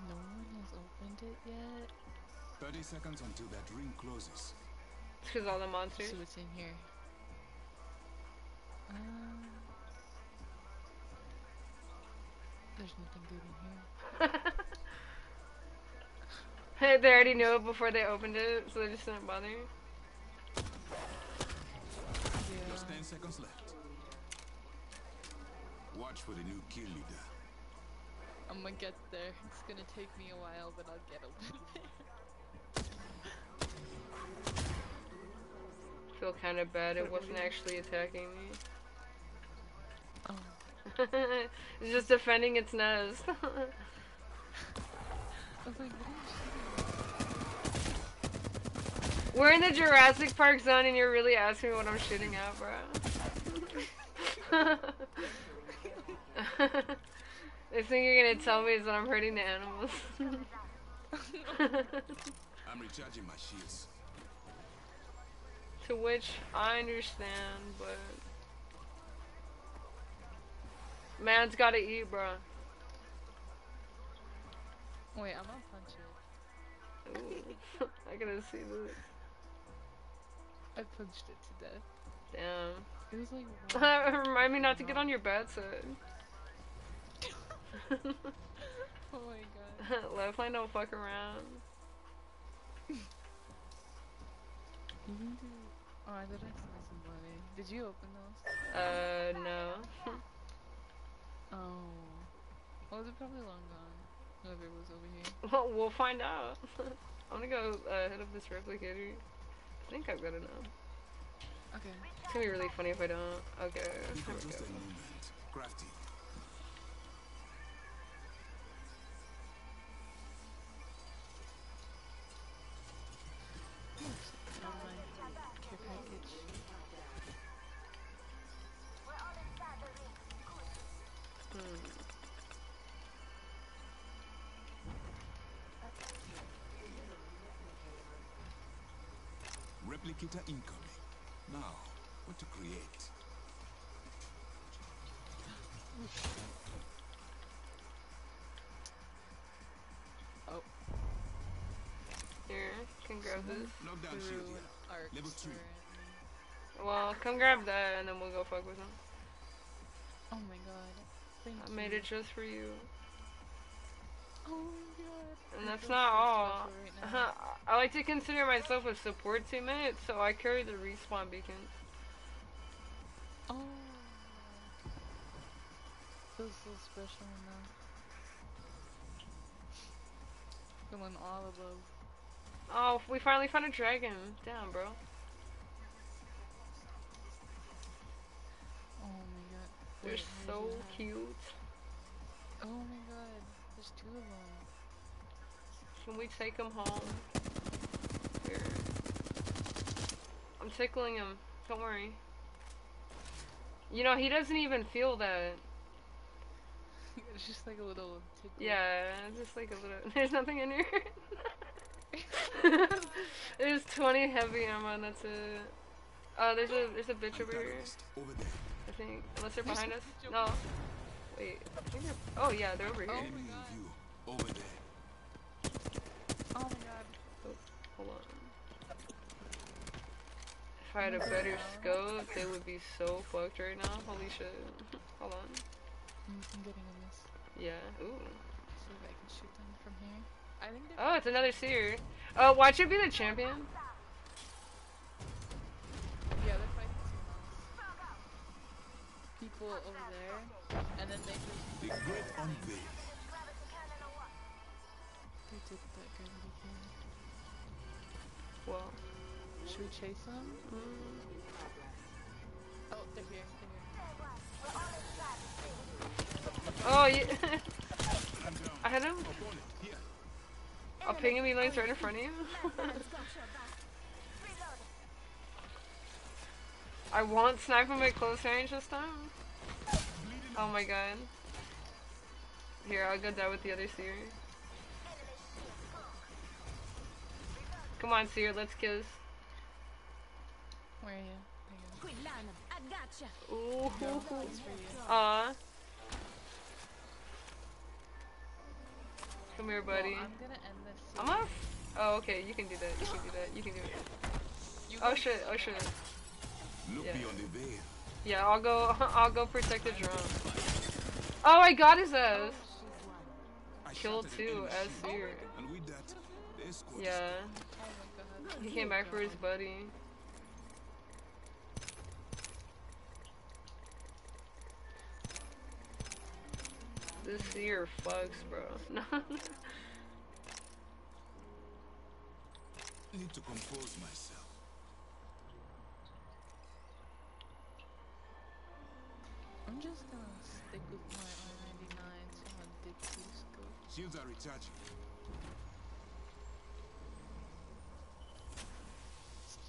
No one has opened it yet. 30 seconds until that ring closes. Because all the monsters. See what's in here. Um, there's nothing good in here. [laughs] Hey, they already knew it before they opened it, so they just didn't bother. Just 10 seconds left. Watch for the new kill leader. I'm gonna get there. It's gonna take me a while, but I'll get over. [laughs] Feel kind of bad. It wasn't actually attacking me. Oh, [laughs] it's just defending its nest. [laughs] I was like, what are you We're in the Jurassic Park zone, and you're really asking me what I'm shooting at, bro. The thing you're gonna tell me is that I'm hurting the animals. [laughs] I'm recharging my shields. to which I understand, but man's gotta eat, bro. Wait, I'm gonna punch it. Ooh. [laughs] I gotta see this. I punched it to death. Damn. It was like. [laughs] Remind me not to get on your bad side. [laughs] Oh my god. [laughs] Lifeline don't fuck around. You. [laughs] Oh, I did accidentally some money. Did you open those? Uh, no. Oh. Well, they're probably long gone. Whoever was over here. well, we'll find out. I'm gonna go uh, hit up this replicator. I think I've got enough. Okay. It's gonna be really funny if I don't. Okay, there Before we go. Crafty. Replicator incoming. Now, what to create? Oh, Here, can grab this. Knockdown threw shield here. arc Level star two. Well, come grab that and then we'll go fuck with him. Oh my god. Thank I you. made it just for you. Oh my god. And I that's not so all. special Right now. [laughs] I like to consider myself a support teammate, so I carry the respawn beacons. Oh. Feels so special now. Feeling all those. Oh, we finally found a dragon. Damn, bro. Oh my god. They're Wait, so many do you have? cute. Oh my god. There's two of them. Can we take him home? Here. I'm tickling him. Don't worry. You know, he doesn't even feel that. [laughs] it's just like a little tickle. Yeah, it's just like a little. [laughs] There's nothing in here. [laughs] there's 20 heavy ammo and that's it. Oh, there's a there's a bitch over here. Over there. I think unless they're behind us. No. Wait. I think. Oh yeah, they're over oh here. Oh. My God. view. Over there. Oh my god. Hold on. If I had a better scope, they would be so fucked right now. Holy shit. Hold on. I'm, I'm getting a miss. Yeah. Ooh. See if I can shoot them from here. I think. Oh, it's another seer. Oh, watch it be the champion. Yeah, they're fighting someone else. People over there, and then they just The great unveil. Well, Should we chase them? mm, Oh, they're here. They're here. oh yeah. [laughs] I had him. Up on it. Here. I'll ping him. He lands right in front of you. [laughs] I won't snipe him at close range this time. Oh my god. Here, I'll go down with the other seer. Come on, seer, let's kiss. Where are you? There you I gotcha. Ooh. go. It's you. Aw. Come here, buddy. Well, I'm gonna end this. I'm off. Oh, okay. You can do that. You can do that. You can do it. You Oh shit. Oh shit. Look Yeah. beyond the veil. Yeah, I'll go. [laughs] I'll go protect the drone. Oh, I got his ass. Oh, I Killed two as shield, seer. And with that, the escort is Yeah. My god. He came back for his buddy. This seer fucks, bro. [laughs] I need to compose myself. I'm just gonna stick with my R99 to my big two scope. Shields are recharging.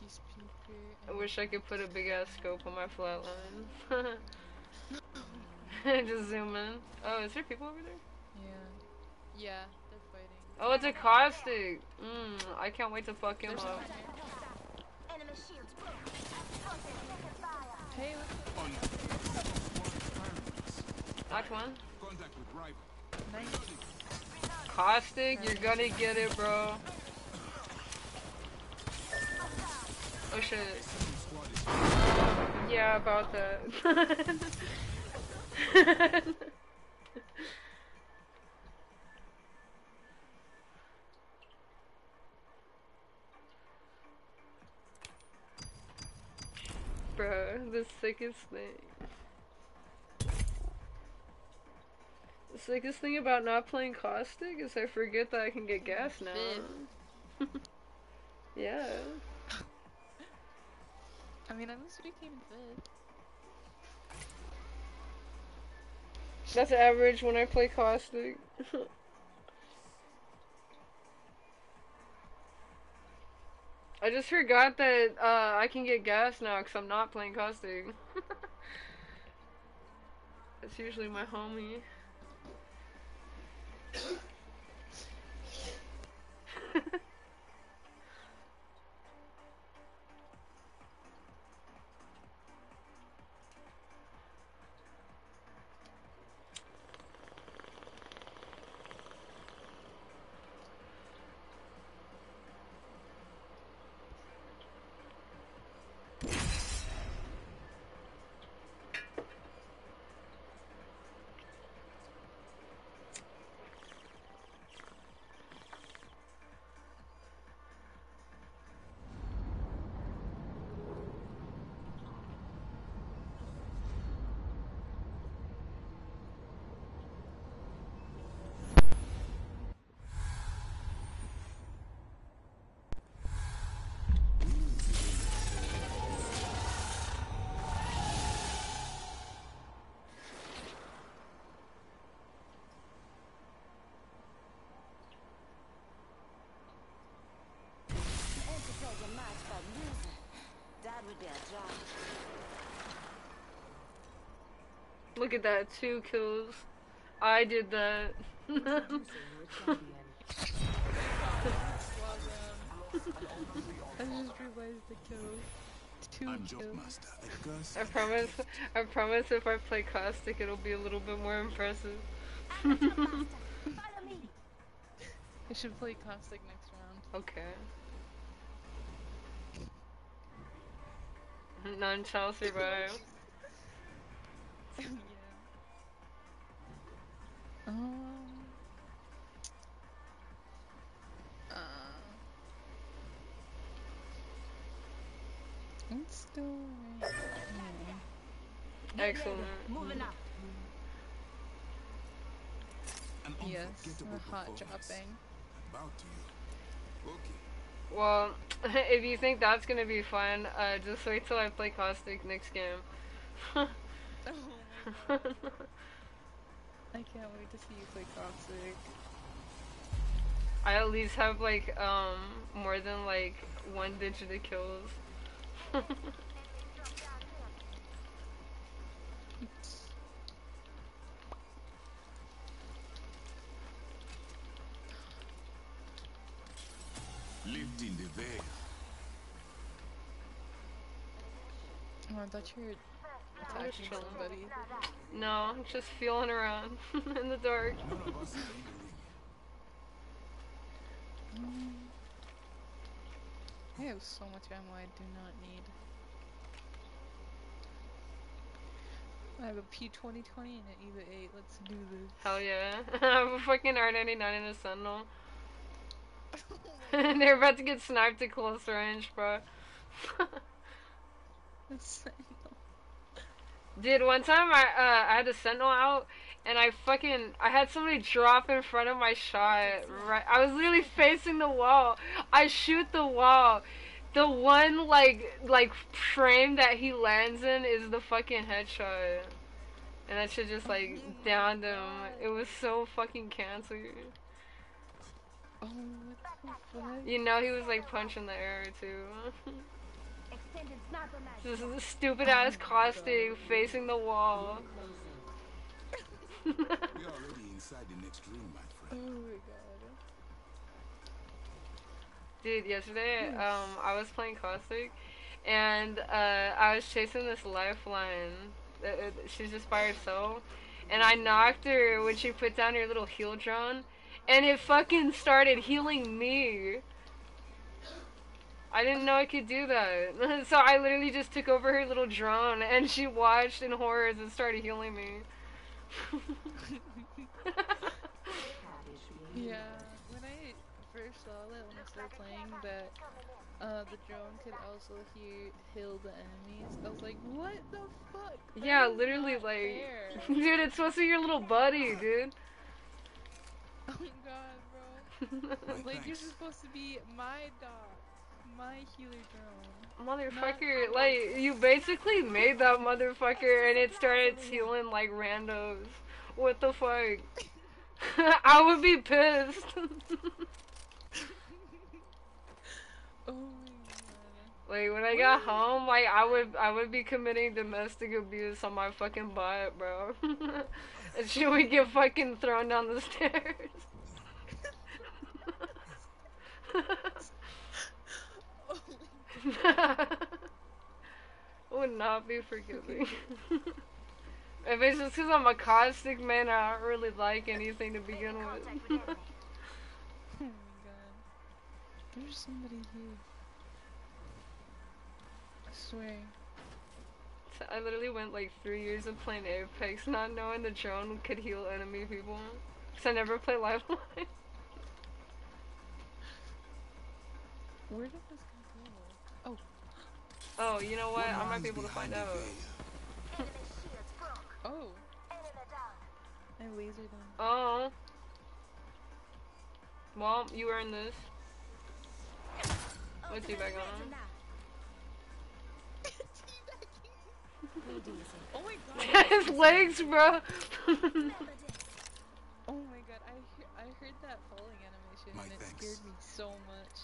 Excuse Peeper. I wish I could put a big ass scope on my flatline. [laughs] Just zoom in. Oh, is there people over there? Yeah. Yeah, they're fighting. Oh, it's a caustic. Mmm, I can't wait to fuck him There's up. someone here. Enemy shields broken. Explosive, taking fire. Hey, look. Knocked one. Contact with rival. Nice. Caustic, you're gonna get it, bro. Oh shit. Yeah, about that. [laughs] Bro, the sickest thing. The sickest thing about not playing caustic is I forget that I can get gas now. [laughs] yeah. I mean, at least we came fifth. That's average when I play caustic. [laughs] I just forgot that uh, I can get gas now because I'm not playing caustic. [laughs] That's usually my homie. [laughs] would be a job. Look at that, two kills. I did that. I just realized the kill. Two I'm kills. Jokemaster. I promise. I promise. If I play caustic, it'll be a little bit more impressive. [laughs] I should play Caustic next round. Okay. None shall survive. yeah. Um. Uh. Let's go right here. Excellent. Moving up. An Yes, unforgettable a hot performance. dropping. about to you. Okay. Well, [laughs] if you think that's gonna be fun, uh, just wait till I play Caustic next game. [laughs] Oh. [laughs] I can't wait to see you play Caustic. I at least have like um more than like one digit of kills. Lifting the veil. Oh, I thought you were attacking chilling. somebody. no, I'm just feeling around [laughs] in the dark. None of us is in the ring. Mm. I have so much ammo I do not need. I have a P2020 and an EVA 8. Let's do this. Hell yeah. [laughs] I have a fucking R99 and a Sentinel. [laughs] They're about to get sniped at close range, bro. [laughs] Dude, one time I uh, I had a sentinel out and I fucking I had somebody drop in front of my shot. Right, I was literally facing the wall. I shoot the wall. The one like like frame that he lands in is the fucking headshot, and that shit just like downed him. It was so fucking cancer. oh, what the fuck? You know he was like punching the air too. Extended sniper mag. This is a stupid ass caustic facing the wall. We're already inside the next ring, my Oh friend. my god. Dude, yesterday, um, I was playing Caustic, and, uh, I was chasing this lifeline. Uh, uh, She's just by herself. And I knocked her when she put down her little heal drone, and it fucking started healing me. I didn't know I could do that. [laughs] so I literally just took over her little drone, and she watched in horrors and started healing me. [laughs] Yeah, when I first saw that when I started playing that uh, the drone could also hear heal the enemies, I was like, what the fuck? That yeah, literally, like, [laughs] dude, it's supposed to be your little buddy, dude. [laughs] oh my god, bro. My [laughs] Like, you're supposed to be my dog, my healer drone. Motherfucker, like, you basically [laughs] made that motherfucker and it started healing like randos. What the fuck? I would be pissed. Oh my god. like when I got home, like I would I would be committing domestic abuse on my fucking butt, bro. [laughs] and she would get fucking thrown down the stairs. [laughs] would not be forgiving. [laughs] if it's just because I'm a caustic man, I don't really like anything to begin with. Contact with enemy. Oh my god. There's somebody here. I swear. So I literally went like three years of playing Apex, not knowing the drone could heal enemy people. Cause I never play Lifeline. [laughs] Where did this guy go? oh, Oh, you know what? I might be able to find out. veil. Enemy shields broke. Oh, Enemy down. I lasered him. Oh. Well, you earned this. Let's see back on [laughs] His legs, bro. [laughs] Oh my god, I he- I heard that falling animation My and it thanks. scared me so much.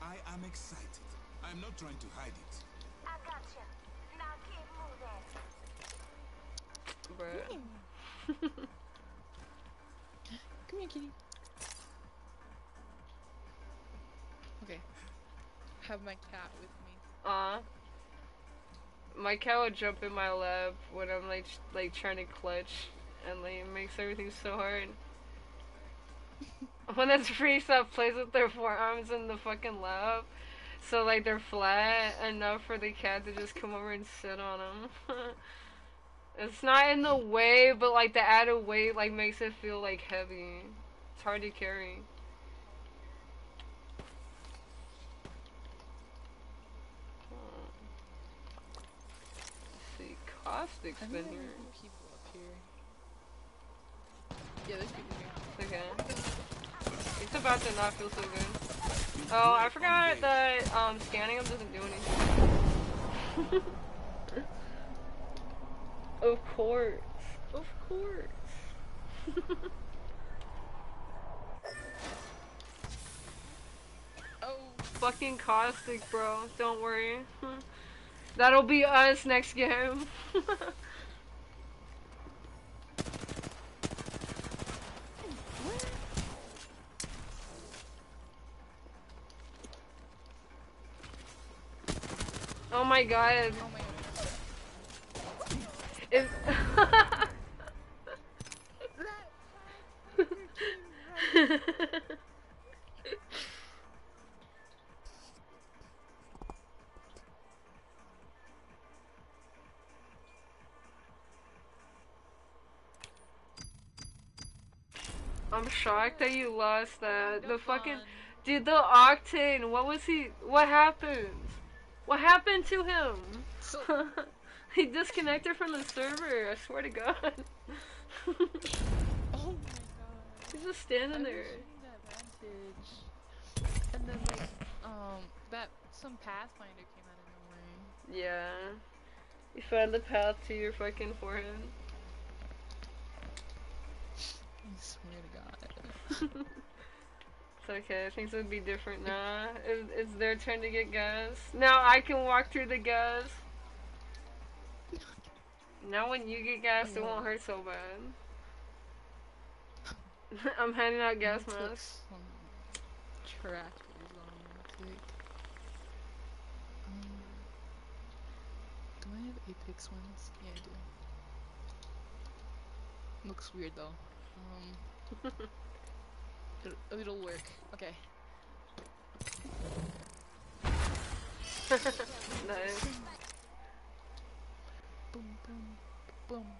I am excited. I'm not trying to hide it. I got you. Now keep moving. Bruh. [laughs] Come here, kitty. Okay. Have my cat with me. Aw. My cat would jump in my lap when I'm like like trying to clutch, and like it makes everything so hard. [laughs] when there's freaks that plays with their forearms in the fucking lap, so like they're flat enough for the cat to just come over and sit on them. [laughs] it's not in the way, but like the added weight like makes it feel like heavy. It's hard to carry. I been here. people up here. Yeah, there's people here. Okay. about to not feel so good. Oh, I forgot that um, scanning them doesn't do anything. [laughs] of course. Of course. [laughs] Oh, Fucking caustic, bro. Don't worry. [laughs] That'll be us next game. [laughs] oh my god. oh my god. Shocked that you lost that. The fucking dude, the Octane. What was he? What happened? What happened to him? So, [laughs] he disconnected from the server. I swear to God. [laughs] oh my god. He's just standing there. was shooting that vantage, and then like, um, that some Pathfinder came out of nowhere. Yeah. You found the path to your fucking forehead. I swear to God. [laughs] It's okay. Things would be different now. It's, it's their turn to get gas. Now I can walk through the gas. Now when you get gas, it won't hurt so bad. [laughs] I'm handing out gas masks. Trackers on. Um, do I have Apex ones? Yeah, I do. Looks weird though. Um, [laughs] it'll, it'll work. Okay. [laughs] nice. Boom, boom, boom.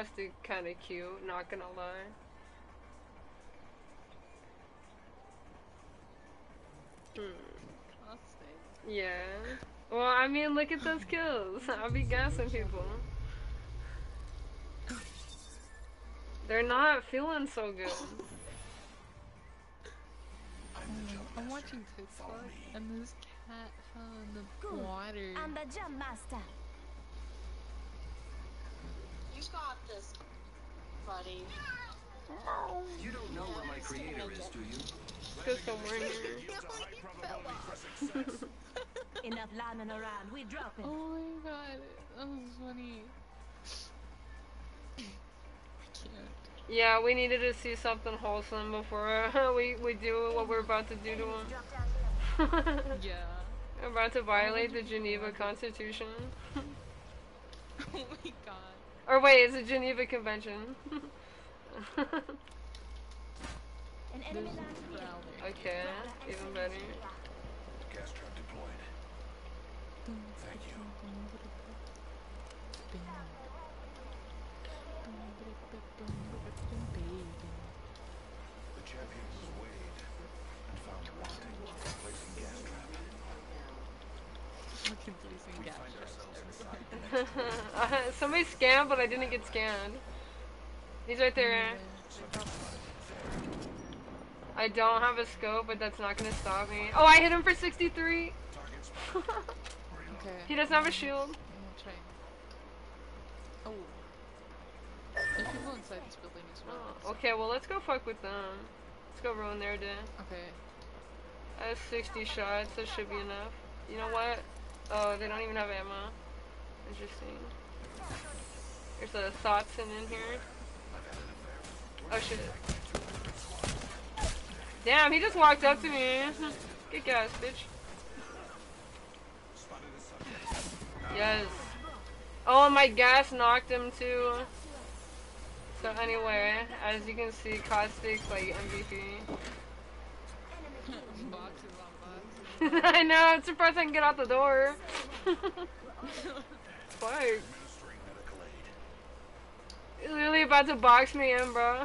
Caustic kinda cute, not gonna lie. Hmm. Yeah. Well, I mean, look at those kills. [laughs] I'll be gassing people. They're not feeling so good. I'm the jump I'm master. watching Follow TikTok and this cat fell in the Good. water. I'm the jump master. This, buddy. You don't know where my creator is, do you? Let's go somewhere here. Enough lambing around. We dropping. Oh my god, that was funny. I can't. Yeah, we needed to see something wholesome before uh, [laughs] we, we do what we're about to do to him. [laughs] Yeah. we're about to violate the Geneva Constitution. [laughs] Oh my god. Or wait, it's a Geneva Convention. An enemy There's land a vehicle. crowd. okay, even better. Gas trap deployed. Thank you. The champion was weighed and found wanting while placing gas trap. Fucking placing We gas find traps ourselves everywhere. inside the [laughs] Uh, Somebody scanned, but I didn't get scanned. He's right there. I don't have a scope, but that's not gonna stop me. Oh, I hit him for 63! Okay. he doesn't have a shield. I'm gonna try. Oh. There's people inside this building as well. Oh, okay, well, let's go fuck with them. Let's go ruin their day. Okay. I have 60 shots, that should be enough. You know what? Oh, they don't even have ammo. Interesting. There's a Wattson in here. Oh shit. Damn, he just walked up to me. [laughs] Get gas, bitch. Yes. Oh, my gas knocked him too. So anyway, as you can see, Caustic's like MVP. [laughs] I know, I'm surprised I can get out the door. [laughs] Fuck. About to box me in, bro.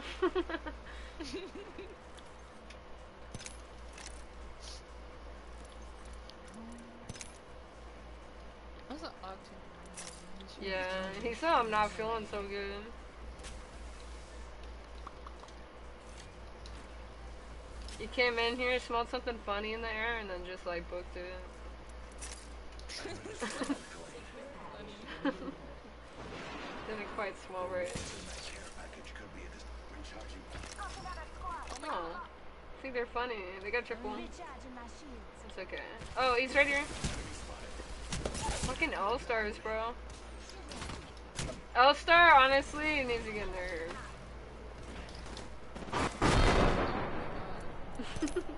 That's an octane. yeah, he said I'm not feeling so good. You came in here, smelled something funny in the air, and then just like booked it. [laughs] [laughs] Didn't quite smell right. Oh. I think they're funny. They got triple. It's okay. Oh, he's right here. Fucking L-Stars, bro. L-Star, honestly, needs to get nerfed. [laughs]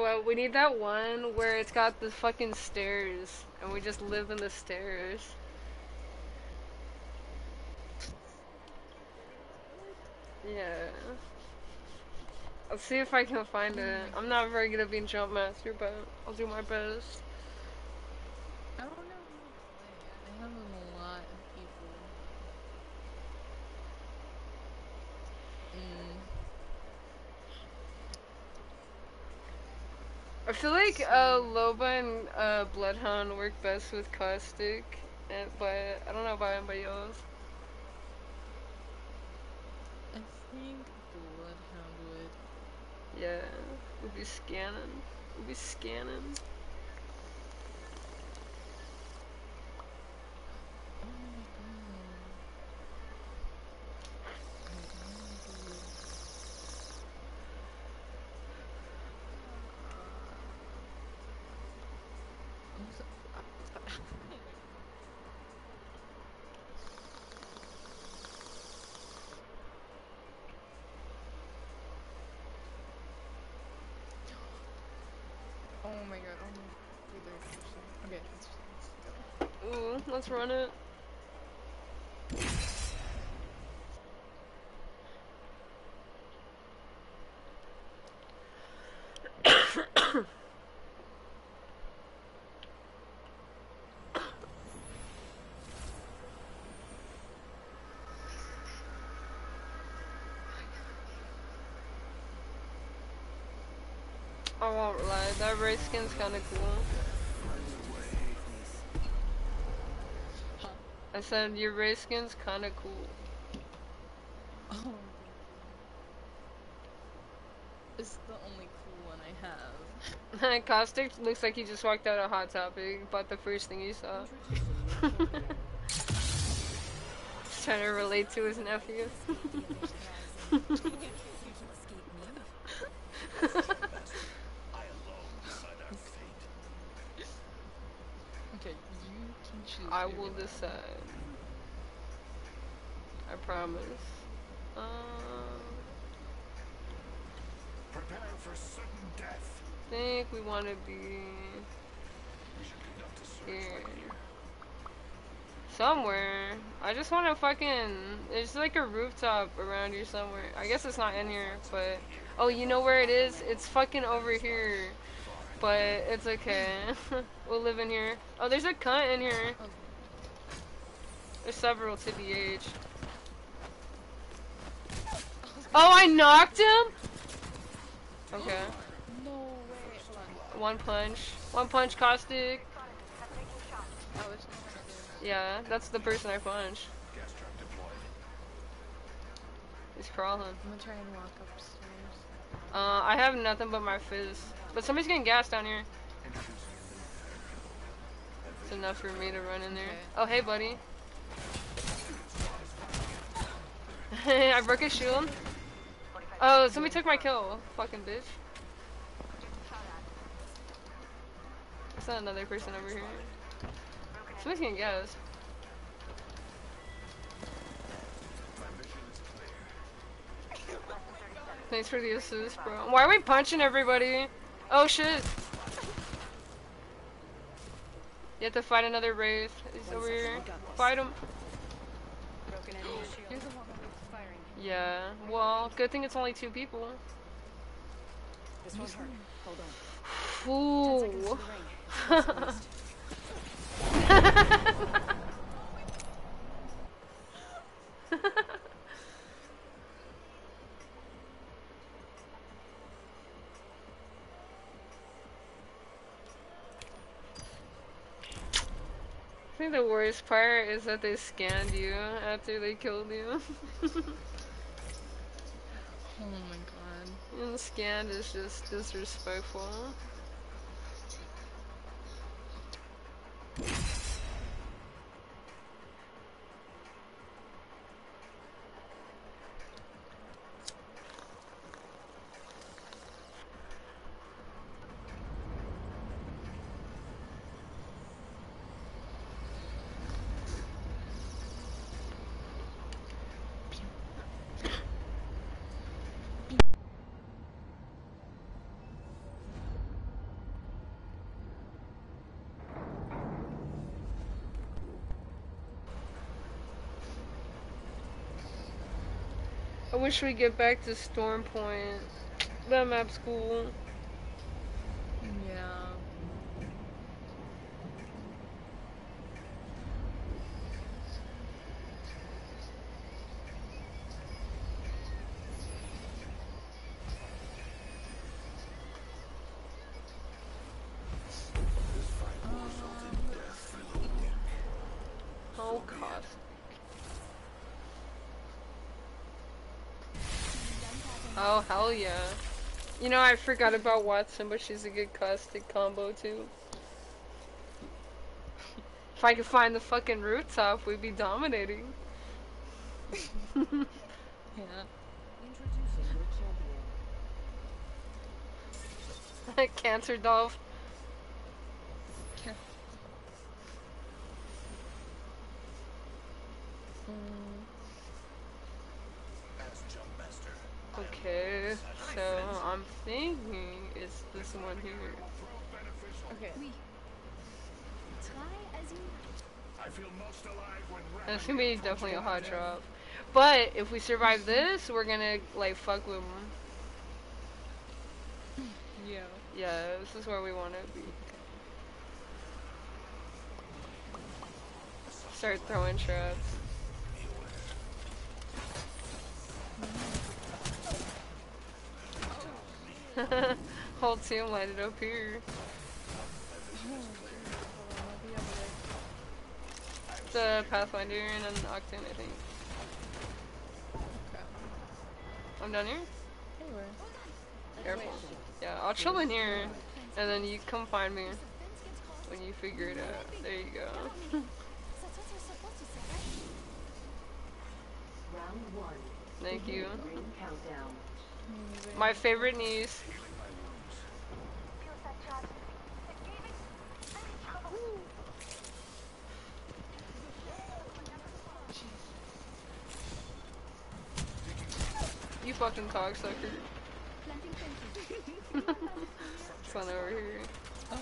what? We need that one where it's got the fucking stairs, and we just live in the stairs. Yeah. I'll see if I can find it. I'm not very good at being jump master, but I'll do my best. I don't know who to play. I have a lot of people. Mm. I feel like uh, Loba and uh, Bloodhound work best with Caustic, and, but I don't know about anybody else. I think Bloodhound would. Yeah, we'll be scanning. We'll be scanning. Oh my god. I'm so- Oh my god, oh my god, they're interesting. Okay, let's, let's let's run it. [coughs] I won't lie, that race skin's kinda cool. I said your race skin's kinda cool. Oh. It's the only cool one I have. [laughs] Caustic looks like he just walked out of Hot Topic, but the first thing he saw. [laughs] Just trying to relate to his nephew. [laughs] Okay, you can choose. I will decide. Promise. Um, Prepare for sudden death. I think we want to be We should conduct a search here. here. Somewhere. I just want to fucking. There's like a rooftop around here somewhere. I guess it's not in here, but. Oh, you know where it is? It's fucking over here. But it's okay. [laughs] we'll live in here. Oh, there's a cunt in here. There's several to BH. Oh, I knocked him? Okay. no way. One punch. One punch caustic. Oh, it's not another. Yeah, that's the person I punched. Gas trap deployed. He's crawling. I'm gonna try and walk upstairs. Uh, I have nothing but my fizz. But somebody's getting gas down here. It's enough for me to run in there. Okay. Oh, hey, buddy. [laughs] I broke his shield. Oh, somebody took my kill, fucking bitch. Is that another person over here? Somebody's gonna get us. Thanks for the assist, bro. Why are we punching everybody? Oh shit! You have to fight another wraith. He's over here. Fight him. Yeah. Well, good thing it's only two people. This won't hurt. Hold on. Ten seconds to Ooh. the ring. Close to the list. I think the worst part is that they scanned you after they killed you. [laughs] Oh my god. and scanned is just disrespectful. Wish we get back to Storm Point. That map's cool. Hell yeah. You know I forgot about Wattson, but she's a good caustic combo too. [laughs] If I could find the fucking rooftop, we'd be dominating. [laughs] Yeah. Introducing your champion. Cancer Dolph. Mm, Okay, so I'm thinking it's this one here. okay. Try as you I feel most alive when [laughs] That's gonna be definitely a hot drop. But if we survive this, we're gonna like fuck with them. Yeah. Yeah, this is where we want to be. Start throwing traps. [laughs] Whole team lighted up here. Hold on, I'll be over there. It's a Pathfinder and an Octane, I think. Okay. I'm down here? Anywhere. Careful. Yeah, I'll chill in here, and then you come find me when you figure it out. There you go. [laughs] That's what you're supposed to say, right? Round one. Thank you. My favorite niece. You fucking cocksucker. [laughs] Fun over here. Oh, okay.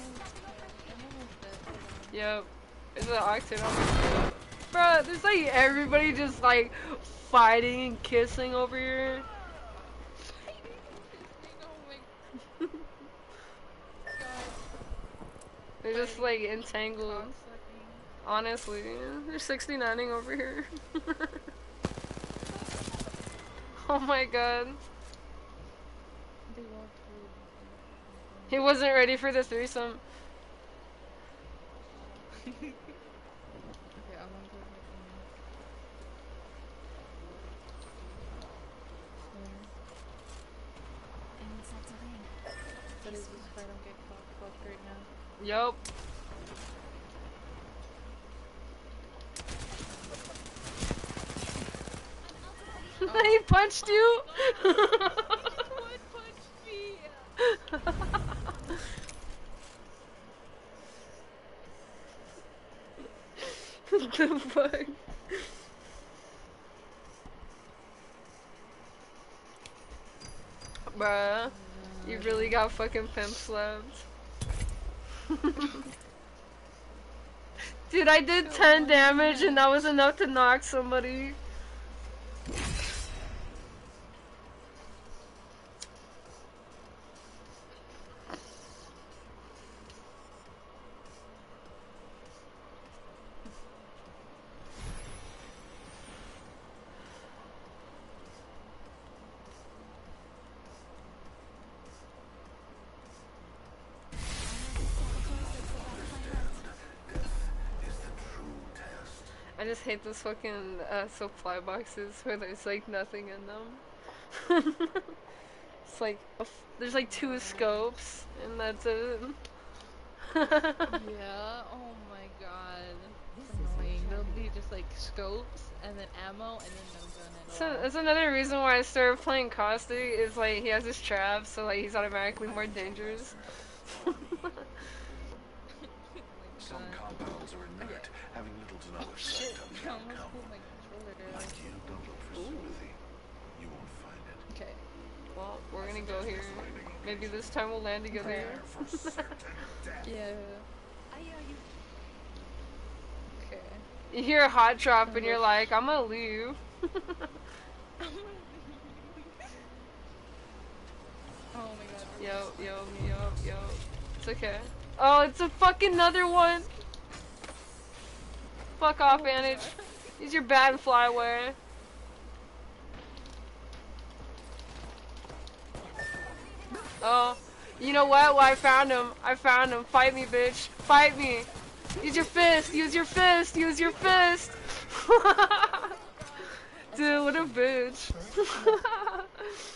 I'm almost dead. Hold. Yep. Is it Octane? Oh Bro, there's like everybody just like fighting and kissing over here. [laughs] They're just like entangled. Honestly, they're 69ing over here. [laughs] [laughs] oh my god. They walked through. He wasn't ready for the threesome. [laughs] Okay, I'm gonna go back in. And inside the ring. That is if I don't get cock fucked right now. Yup. [laughs] he punched you? [laughs] The fuck? Bruh. You really got fucking pimp slapped. [laughs] Dude, I did 10 damage and that was enough to knock somebody. Hate those fucking uh, supply boxes where there's like nothing in them. [laughs] it's like a f- there's like two scopes and that's it. [laughs] yeah. Oh my god. It's annoying. There'll be just like scopes and then ammo and then no gun at So all. that's another reason why I started playing Caustic is like he has his trap, so like he's automatically more dangerous. [laughs] I almost outcome. pulled my controller down. Like you, don't look for sympathy. You won't find it. Okay. well, we're gonna go here. Maybe this time we'll land together. [laughs] For certain death. Yeah. You. Okay. You hear a hot drop and you're like, I'm gonna [laughs] leave. Oh my god. Yo, yo, yo, yo. It's okay. Oh, it's a fucking another one. Fuck off, Vantage. Use your bad flyware. Oh, you know what? Well, I found him. I found him. Fight me, bitch. Fight me. Use your fist. Use your fist. Use your fist. [laughs] Dude, what a bitch. [laughs]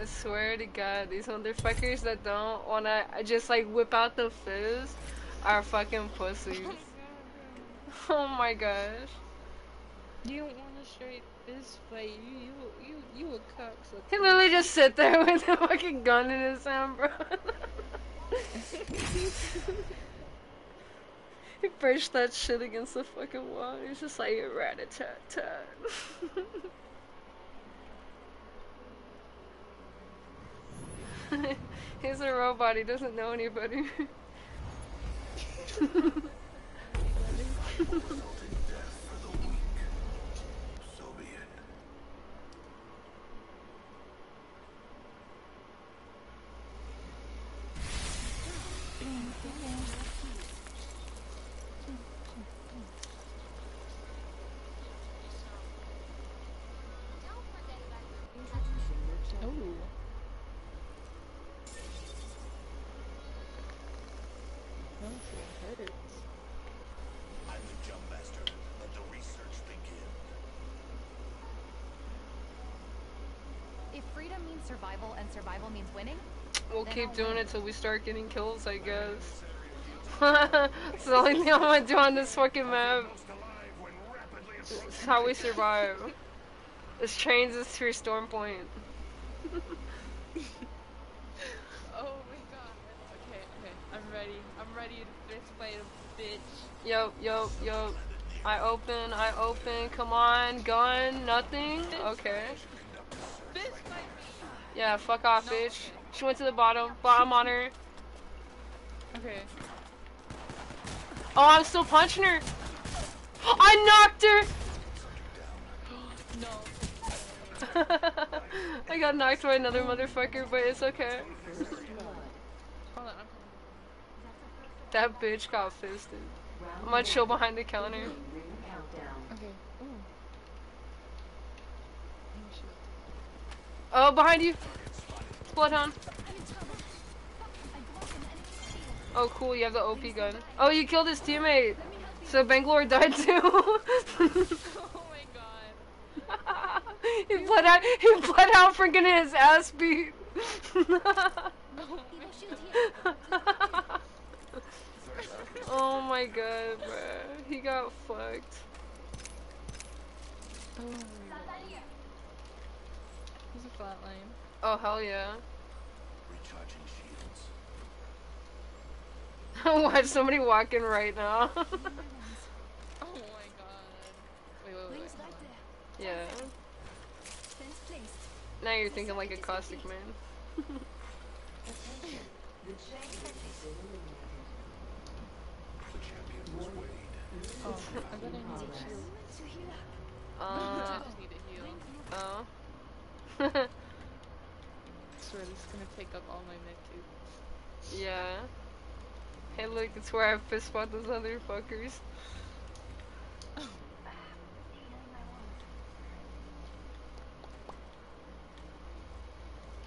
I swear to God, these motherfuckers that don't wanna just like whip out the fizz are fucking pussies. [laughs] [laughs] Oh my gosh. You don't want a straight fist fight. You, you, you, you a cocksucker. He literally just sit there [laughs] with a fucking gun in his hand, bro. he pushed that shit against the fucking wall. He's just like rat a tat tat. [laughs] He's a robot. He doesn't know anybody. [laughs] survival and survival means winning, We'll Then keep I'll doing win. it till we start getting kills, I guess. [laughs] it's the only thing I'm gonna do on this fucking map. Most alive It's how we survive. This trains us to Storm Point. [laughs] Oh my god. Okay, okay. I'm ready. I'm ready to fist fight a bitch. Yo, yo, yo. I open, I open. Come on, gun, nothing. Okay. Fist fight me! Yeah, fuck off, bitch. She went to the bottom. Bottom on her. Okay. Oh, I'm still punching her. I knocked her. No. [laughs] I got knocked by another motherfucker, but it's okay. Hold on, I'm That bitch got fisted. I'm gonna chill behind the counter. Okay. Ooh. Oh shit. Oh, behind you. Bloodhound. Oh, cool. You have the OP gun. Oh, you killed his teammate. So Bangalore [laughs] died too. [laughs] Oh my god. he bled out. He bled out for getting his ass beat. Oh [laughs] oh my god, bruh. He got fucked. Oh my god. He's a flatline. Oh hell yeah. Recharging shields. [laughs] Watch somebody walking right now. [laughs] Oh my god. Wait, wait, wait. Wings hold right on. there. yeah. Now you're thinking like a caustic man. The champion was weighed. Oh, I bet I need a shield. [laughs] To. Uh, I just need a heal. oh. I swear this is gonna take up all my med kits. yeah. Hey look, it's where I fist fought those other fuckers.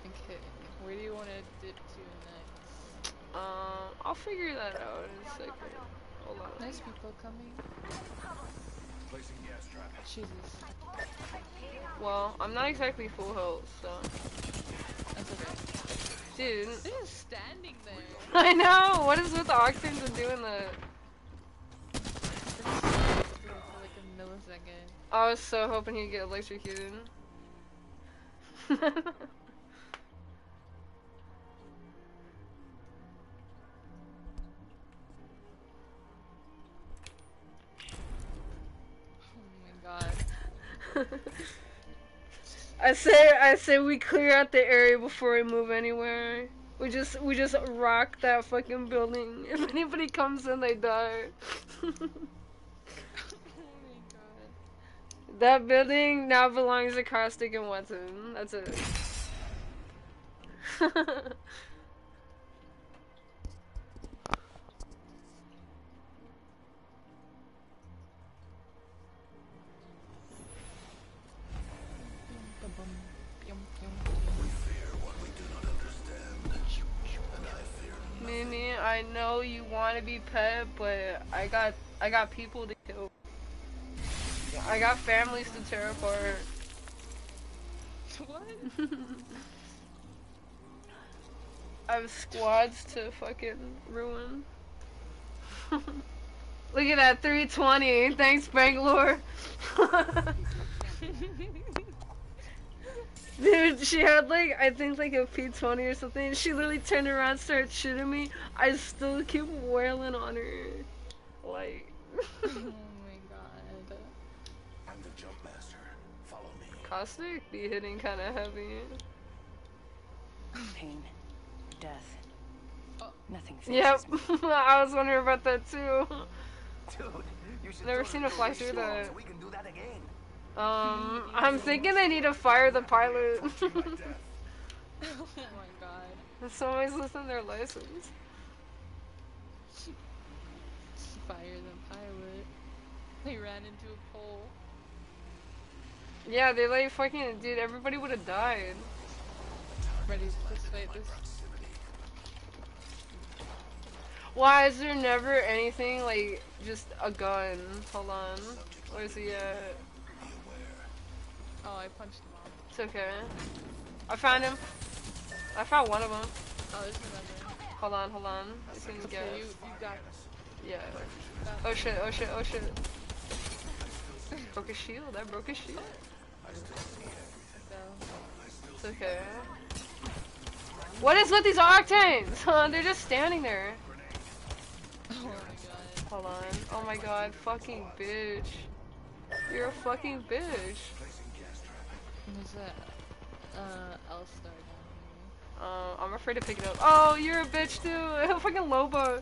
Okay, where do you want to dip to next? Um, I'll figure that out in a second. Hold on. Nice people coming. Placing gas trap. Jesus, Well, I'm not exactly full health, so. that's okay. Dude, They're just standing there. [laughs] I know! What is with the octanes and doing that? Like a millisecond. I was so hoping he'd get electrocuted. [laughs] [laughs] I say I say we clear out the area before we move anywhere. We just we just rock that fucking building. [laughs] If anybody comes in, they die. [laughs] that building now belongs to Caustic and Wattson. That's it. Mimi, I know you want to be pet, but I got I got people to kill. I got families to tear apart. What? [laughs] I have squads to fucking ruin. [laughs] Look at that 320. Thanks, Bangalore. [laughs] Dude, she had like I think like a P20 or something. She literally turned around, started shooting me. I still keep wailing on her. Like oh [laughs] my god. I'm the jump master. Follow me. caustic be hitting kind of heavy. Pain. Death. Oh. Nothing [laughs] Yep, me. [laughs] I was wondering about that too. Dude, you should Never seen a fly through you on that. So we can do that again. Um, I'm thinking I need to fire the pilot. [laughs] [laughs] Oh my god. Somebody's losing their license. Fire the pilot. They ran into a pole. Yeah, they like fucking dude. Everybody would have died. Ready to fight this. Why is there never anything like just a gun? Hold on. Where's he at? Oh, I punched him off. It's okay. I found him. I found one of them. Oh, there's another. Hold on, hold on. It's gonna get. you, you got Yeah. Oh shit! Oh shit! Oh shit! Broke his shield. I broke his shield. It's okay. What is with these octanes? [laughs] They're just standing there. Oh. Hold on. Oh my god. Fucking bitch. You're a fucking bitch. Placing gas trap. Who's that? Uh, L-Star down Uh, I'm afraid to pick it up. Oh, you're a bitch too. [laughs] I fucking Loba.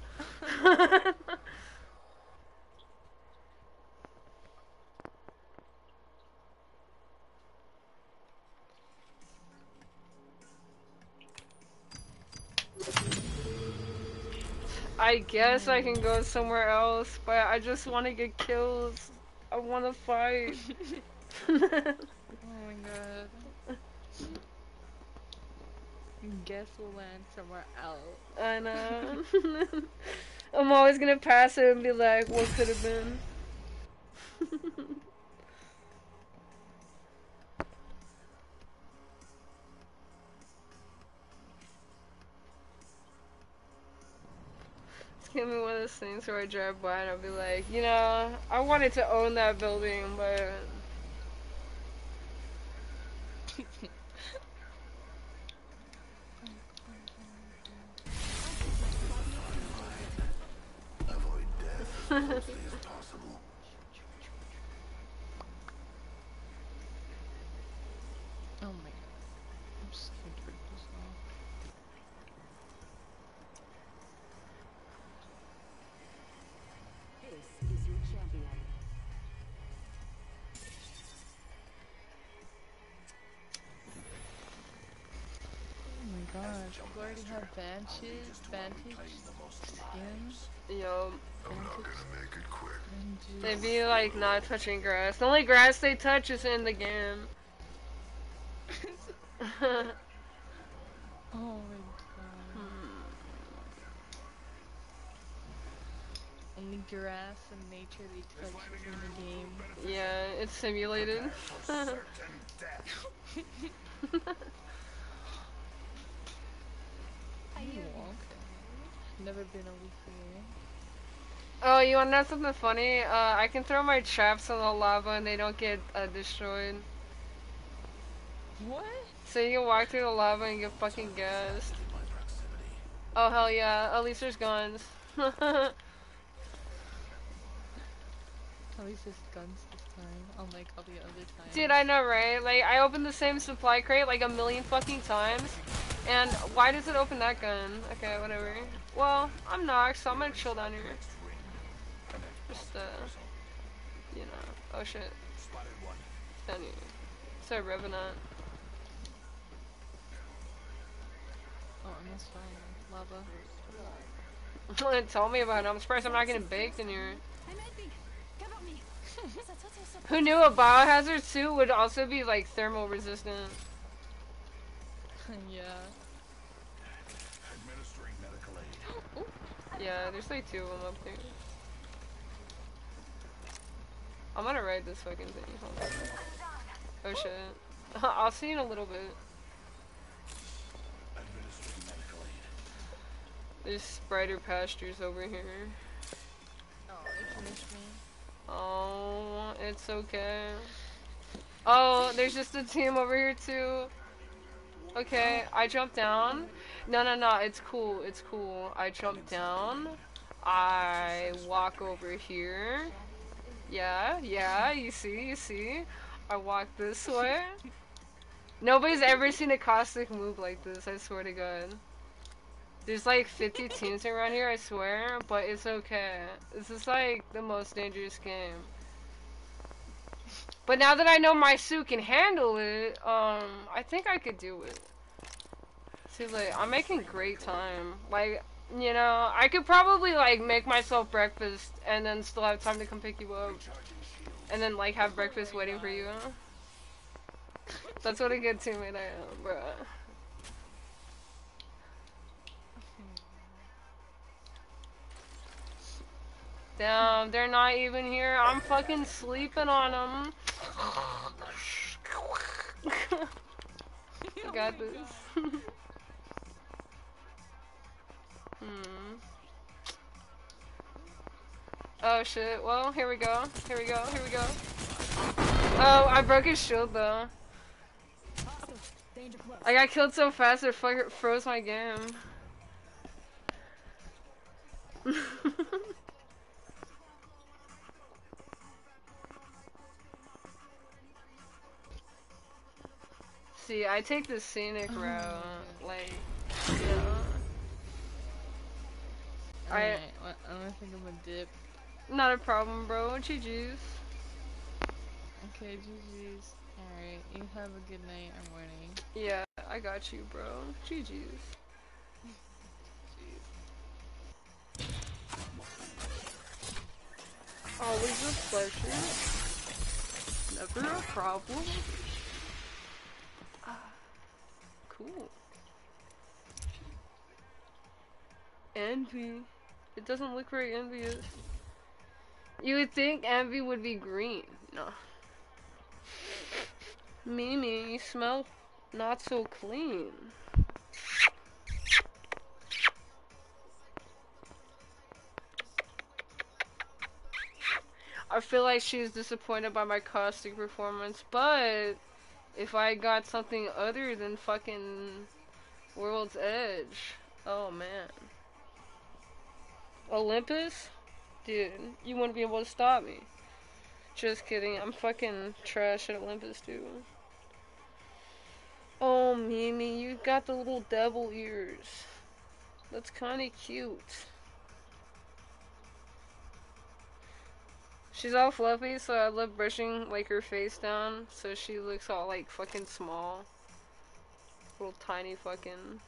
[laughs] I guess I can go somewhere else, but I just want to get kills. I want to fight. [laughs] my god. Guess we'll land somewhere else. I know. [laughs] I'm always gonna pass it and be like, what could have been? [laughs] It's gonna be one of those things where I drive by and I'll be like, you know, I wanted to own that building, but have Vantage, Vantage skins. Yo, Vantage Make it quick. they Vantage. be like not touching grass. The only grass they touch is in the game. [laughs] Oh my god. Only grass and nature they touch in the game. yeah, it's simulated. [laughs] You walk. Never been over here. oh, you wanna know something funny? Uh, I can throw my traps in the lava and they don't get uh, destroyed. What? So you can walk through the lava and get fucking gassed. Oh hell yeah, at least there's guns. [laughs] At least it's guns this time, unlike all the other times. Dude, I know, right? Like, I opened the same supply crate like a million fucking times. And why does it open that gun? Okay, whatever. Well, I'm Nox, so I'm gonna chill down here. Just, uh, you know. Oh shit. Down here. So Revenant. Oh, I'm just find lava. [laughs] Tell me about it. I'm surprised I'm not getting baked in here. [laughs] Who knew a biohazard suit would also be like thermal resistant? [laughs] yeah. Yeah, there's like two of them up there. I'm gonna ride this fucking thing. Oh shit. [laughs] I'll see you in a little bit. There's brighter pastures over here. Oh. Oh, it's okay. Oh, there's just a team over here too. Okay, I jump down. No, no, no, it's cool, it's cool. I jump down. I walk over here. Yeah, yeah, you see, you see. I walk this way. Nobody's ever seen a caustic move like this, I swear to god. There's like 50 [laughs] teams around here, I swear, but it's okay. This is like the most dangerous game. But now that I know my suit can handle it, um, I think I could do it. See, like, I'm making great time. Like, you know, I could probably, like, make myself breakfast and then still have time to come pick you up. And then, like, have breakfast waiting for you. That's what a good teammate I am, bro. Damn, they're not even here. I'm fucking sleeping on them. I got this. [laughs] hmm. Oh shit. Well, here we go. Here we go. Here we go. Oh, I broke his shield though. Hostiles. Danger close. I got killed so fast it froze my game. [laughs] See, I take the scenic route, like, you know. I- Alright, well, I don't think I'm gonna dip. Not a problem, bro. GG's. Okay, GG's. Alright, you have a good night or morning. Yeah, I got you, bro. GG's. Always a pleasure. Never a problem. Ah, cool. Envy. It doesn't look very envious. You would think Envy would be green. No. Mimi, you smell not so clean. I feel like she's disappointed by my caustic performance, but if I got something other than fucking World's Edge, oh man. Olympus? Dude, you wouldn't be able to stop me. Just kidding. I'm fucking trash at Olympus, dude. Oh, Mimi, you've got the little devil ears. That's kind of cute. She's all fluffy, so I love brushing like her face down, so she looks all like fucking small. Little tiny fucking.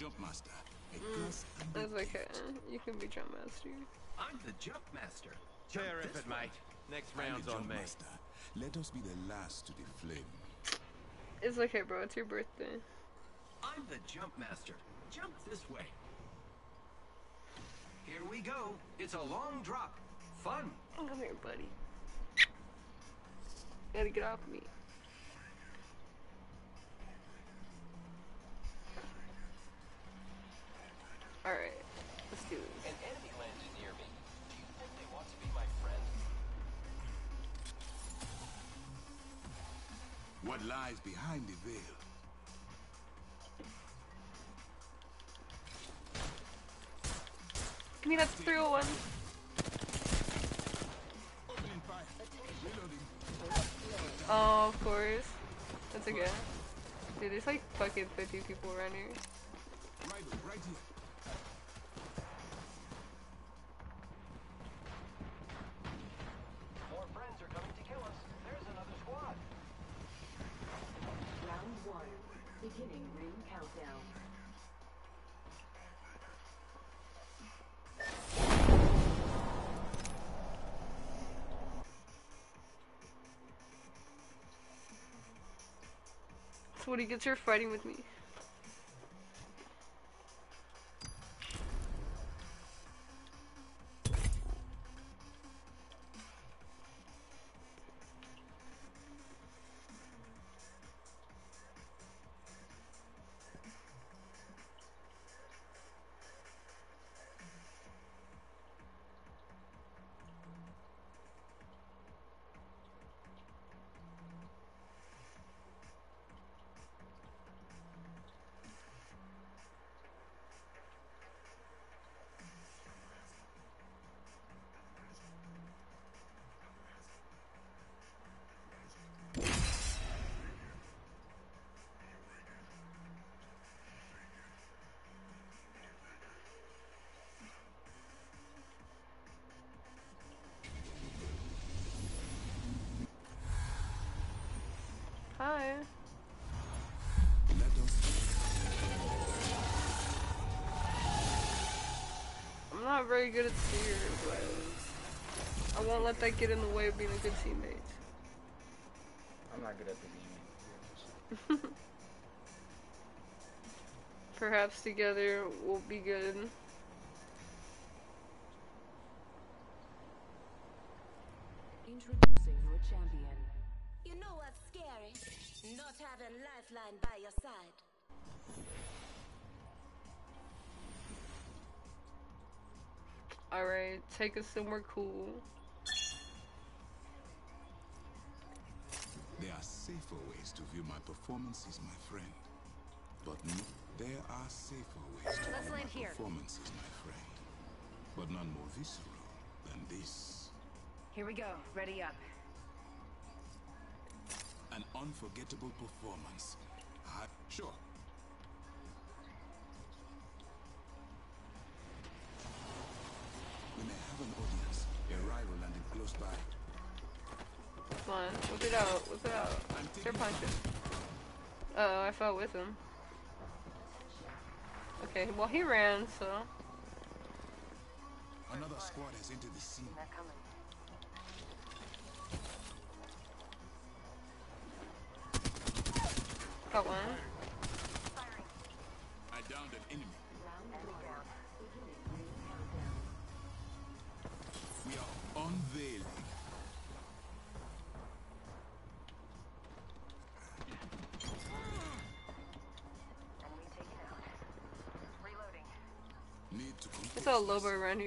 I'm Jumpmaster. A Mm, class That's okay. You can be jump master. I'm the jump master. Tear if it, mate. Next I'm round's on me. Jumpmaster. Let us be the last to the flame. It's okay, bro. It's your birthday. I'm the jump master. Jump this way. Here we go. It's a long drop. Fun. Come here, buddy. Gotta get off me. Lies behind the veil? Give me that 301. Opening fire. Oh, of course. That's okay. Dude, there's like fucking 50 people around here. What he gets here fighting with me. Not very good at steer, but I won't let that get in the way of being a good teammate. I'm not good at the game. [laughs] Perhaps together we'll be good. Introducing your champion. You know what's scary? Not having Lifeline by your side. Alright, take us somewhere cool. There are safer ways to view my performances, my friend. But no, there are safer ways to Let's view land my here. performances, my friend. But none more visceral than this. Here we go. Ready up. An unforgettable performance. I, sure. An audience. A rival landed close by. Come on, whip it out, whip it out. Start punching. Uh oh, I fell with him. Okay, well he ran, so. Another squad has entered the scene. They're coming. Got one. Loba around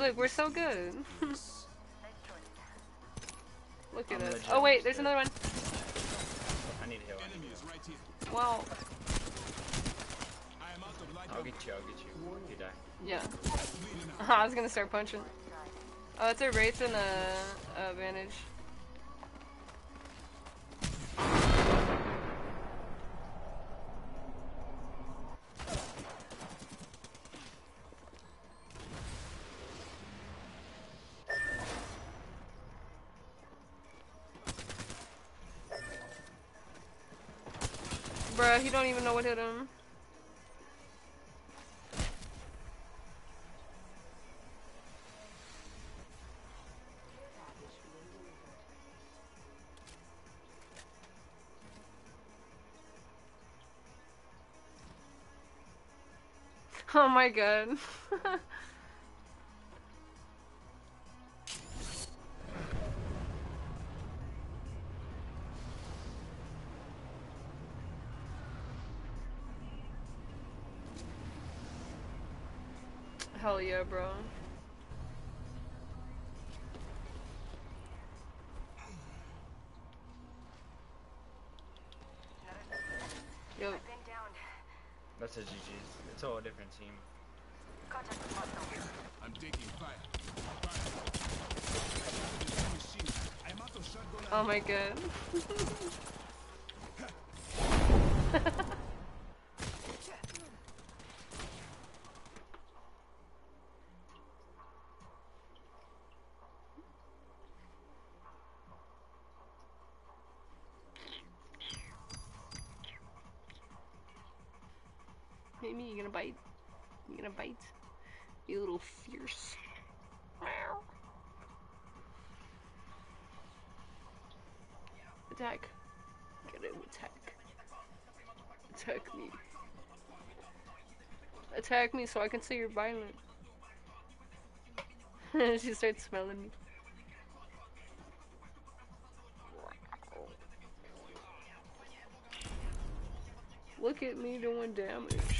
look, we're so good. is Nice choice. look at us. Oh wait, there's another one. I need heal. I need enemy heal. is right here. Wow. I am out of light. I'll get you. I'll get you. You die. Yeah. [laughs] I was gonna start punching. Oh, it's a Wraith and a, a Vantage. Don't even know what hit him. [laughs] Oh my god. [laughs] Hell yeah, bro. Yo, That's a GG's. It's all a different team. Contact with hostile. I'm taking fire. Fire. This machine. I'm out of shotgun. oh my god. [laughs] Attack me so I can say you're violent. [laughs] she starts smelling me. Look at me doing damage.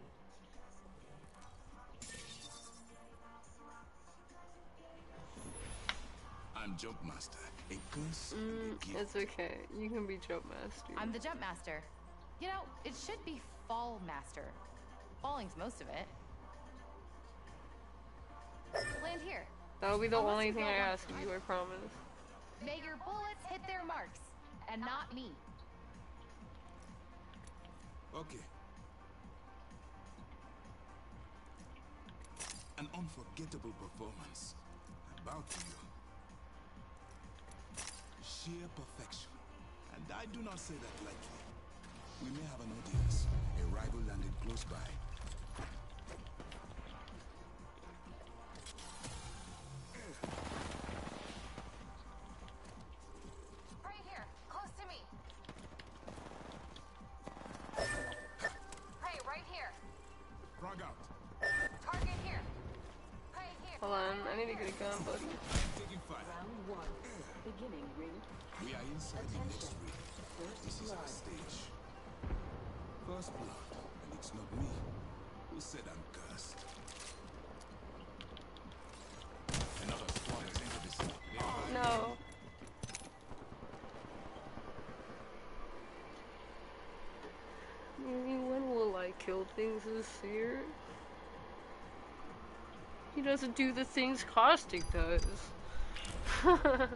Jump Master. A curse Mm, it's okay. You can be jump master. I'm the jump master. You know, it should be fall master. Falling's most of it. Land here. That'll be the Unless only thing I ask of you, I promise. May your bullets hit their marks, and not me. Okay. An unforgettable performance. I bow to you. Sheer perfection. And I do not say that lightly. We may have an audience. A rival landed close by. First blood, and it's not me. Who said I'm cursed? Another squad entered the city. No. When will I kill things this year? He doesn't do the things Caustic does. [laughs]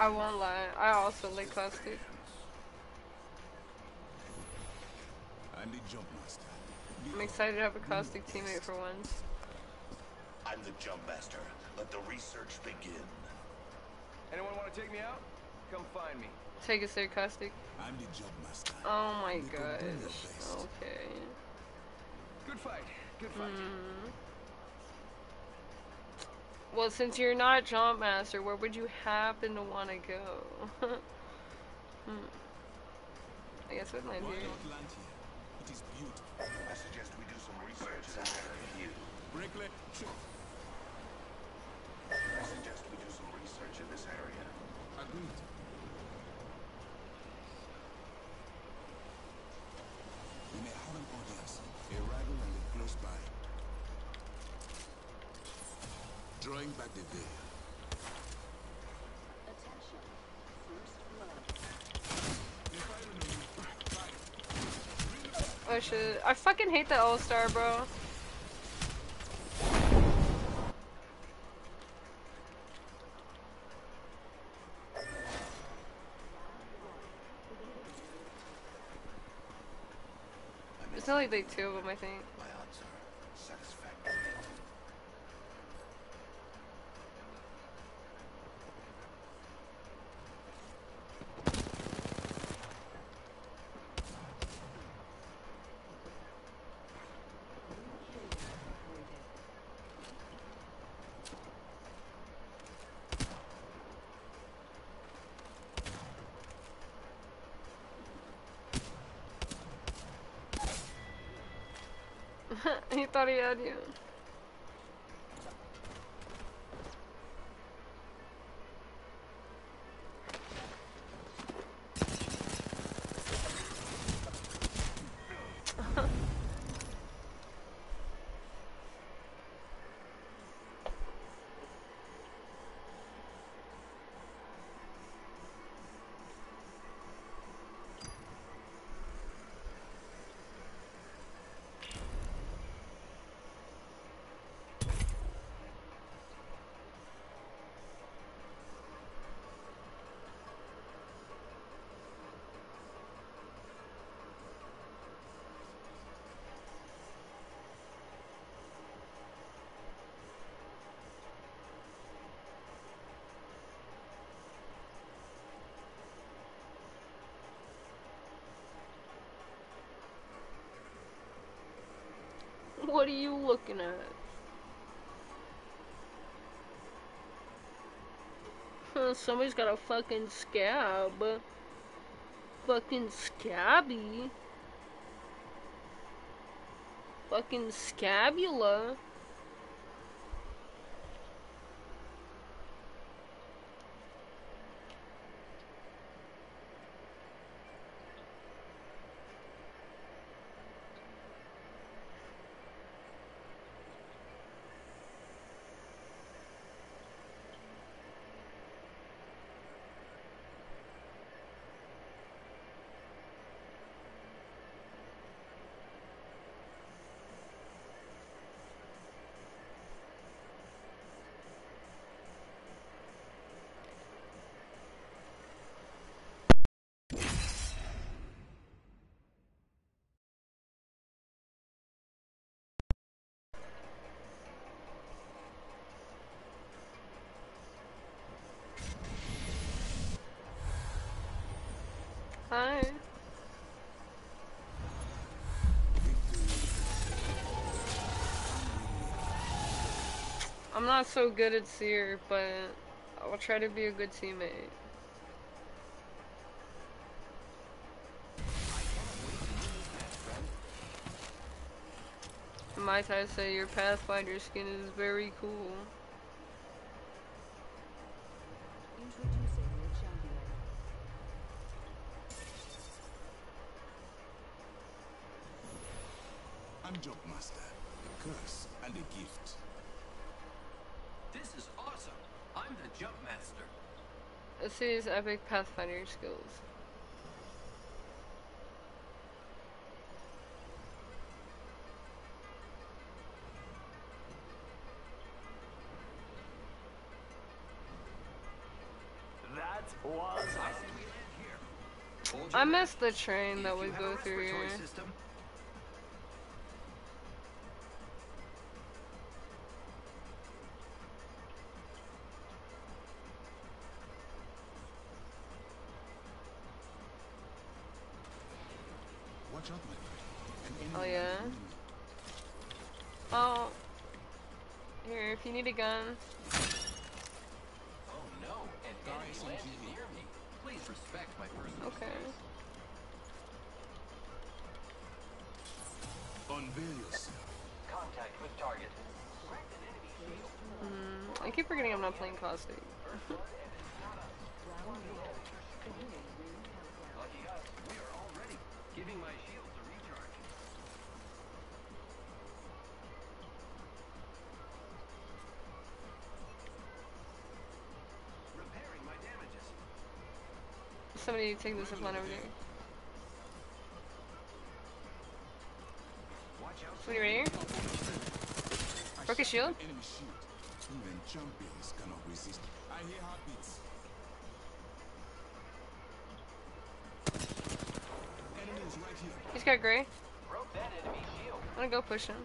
I won't lie. I also like Caustic. I'm the jump master. I'm excited to have a Caustic teammate for once. I'm the jump master. Let the research begin. Anyone want to take me out? Come find me. Take us there, Caustic. I'm the jump master. Oh my They can do their gosh. Okay. Good fight. Good fight. Hmm. Well, since you're not Jump Master, where would you happen to want to go? [laughs] hmm. I guess with Why Nigeria. not land here? It is beautiful. I suggest we do some research in this area. Bricklet. I suggest we do some research in this area. Agreed. We may have an audience. A rival and a close by. Drawing back the veil. Oh shit. I fucking hate that arc star, bro. It's only like two of them, I think. My odds are satisfactory. He thought What are you looking at? Somebody's got a fucking scab. Fucking scabby. Fucking scabula. Hi. I'm not so good at Seer, but I'll try to be a good teammate. Might I say your Pathfinder skin is very cool. This is epic Pathfinder skills. That was I say we land here. I missed the train that would go through here. System, we are. Giving my shields a recharge. Somebody take this upon over there. Watch out. Somebody right here? Broke his shield? Champions cannot resist. I hear heartbeats. Enemy is right here. He's got gray. Broke that enemy shield. I'm gonna go push him.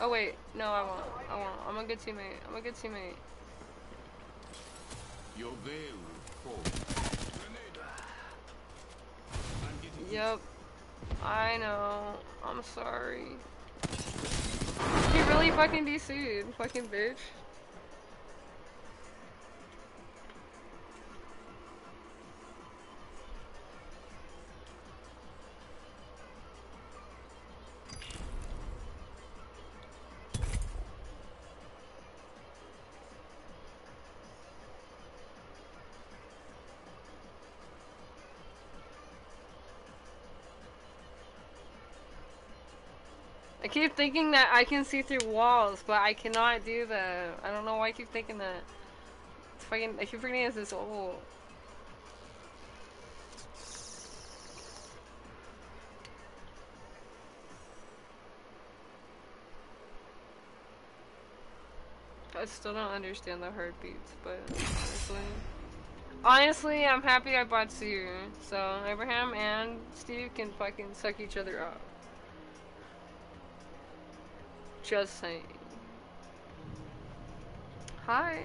Oh wait, no I won't. I won't. I'm a good teammate. I'm a good teammate. Your veil will fall. Grenade. I'm getting Yep. I know. I'm sorry. He really fucking DC'd. Fucking bitch. Keep thinking that I can see through walls, but I cannot do that. I don't know why I keep thinking that. It's fucking, I keep forgetting it's this old. I still don't understand the heartbeats, but honestly. Honestly, I'm happy I bought Seer. So Abraham and Steve can fucking suck each other up. Just saying. Hi.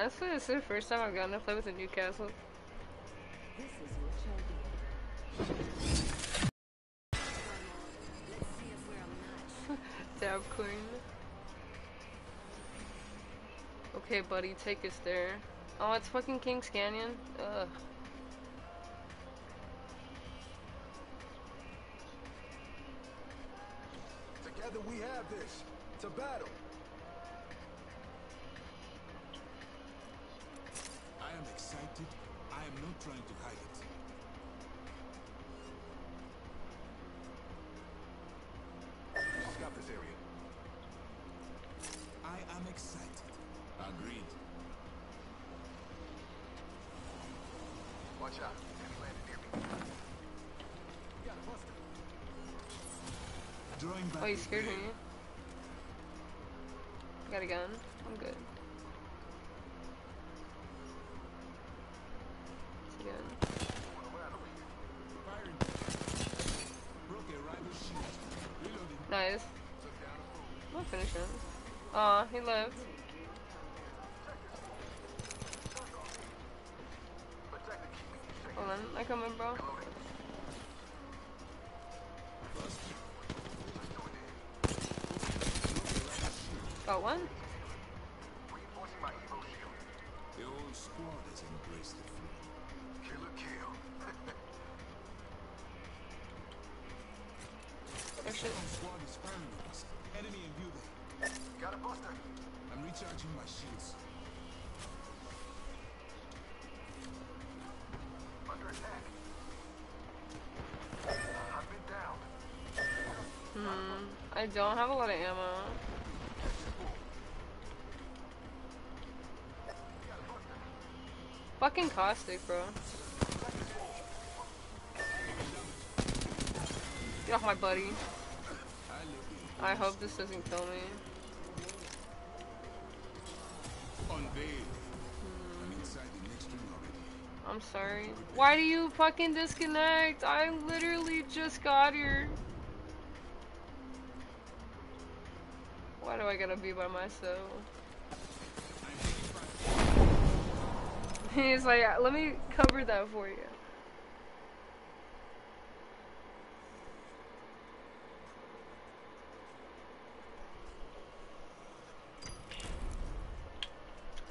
Honestly, this is the first time I've gotten to play with a Newcastle. Dab Queen. Okay, buddy, take us there. Oh, it's fucking Kings Canyon? Ugh. Together we have this. It's a battle. Oh, you scared me. veil. Got a gun. I'm good. Got one? The whole squad has embraced the fleet. Killer kill. [laughs] Oh shit. squad is firing on us. Enemy in view there. Got a buster. I'm recharging my shields. Under attack. I've been down. Hmm. I don't have a lot of ammo. Fucking caustic, bro. Get off my buddy. I hope this doesn't kill me. Already. I'm sorry. Why do you fucking disconnect? I literally just got here. Why do I gotta be by myself? [laughs] He's like, uh, let me cover that for you.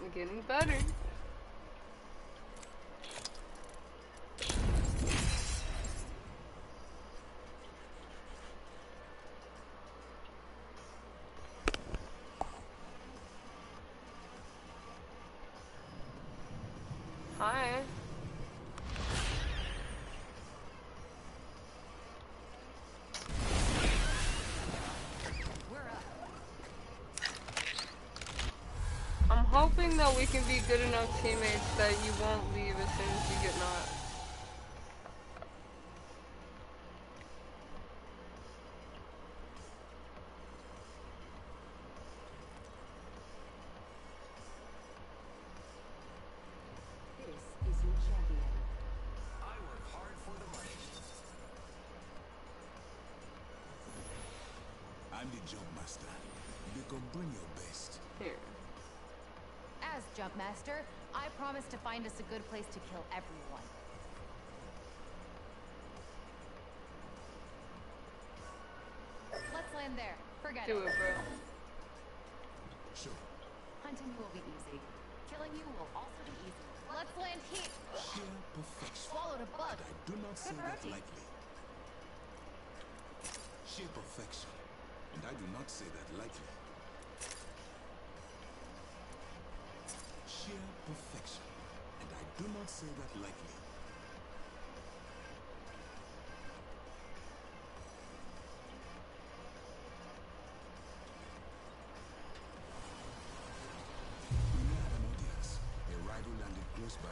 I'm getting better. Hi. I'm hoping that we can be good enough teammates that you won't leave as soon as you get knocked. To find us a good place to kill everyone. Let's land there. Forget Do it, bro. Sure. Hunting you will be easy. Killing you will also be easy. Let's land here. Sheer perfection. Swallowed a bug. I do not say that lightly. Sheer perfection. And I do not say that lightly. Sheer perfection. Do not say that lightly. We an audience. A rival landed close by.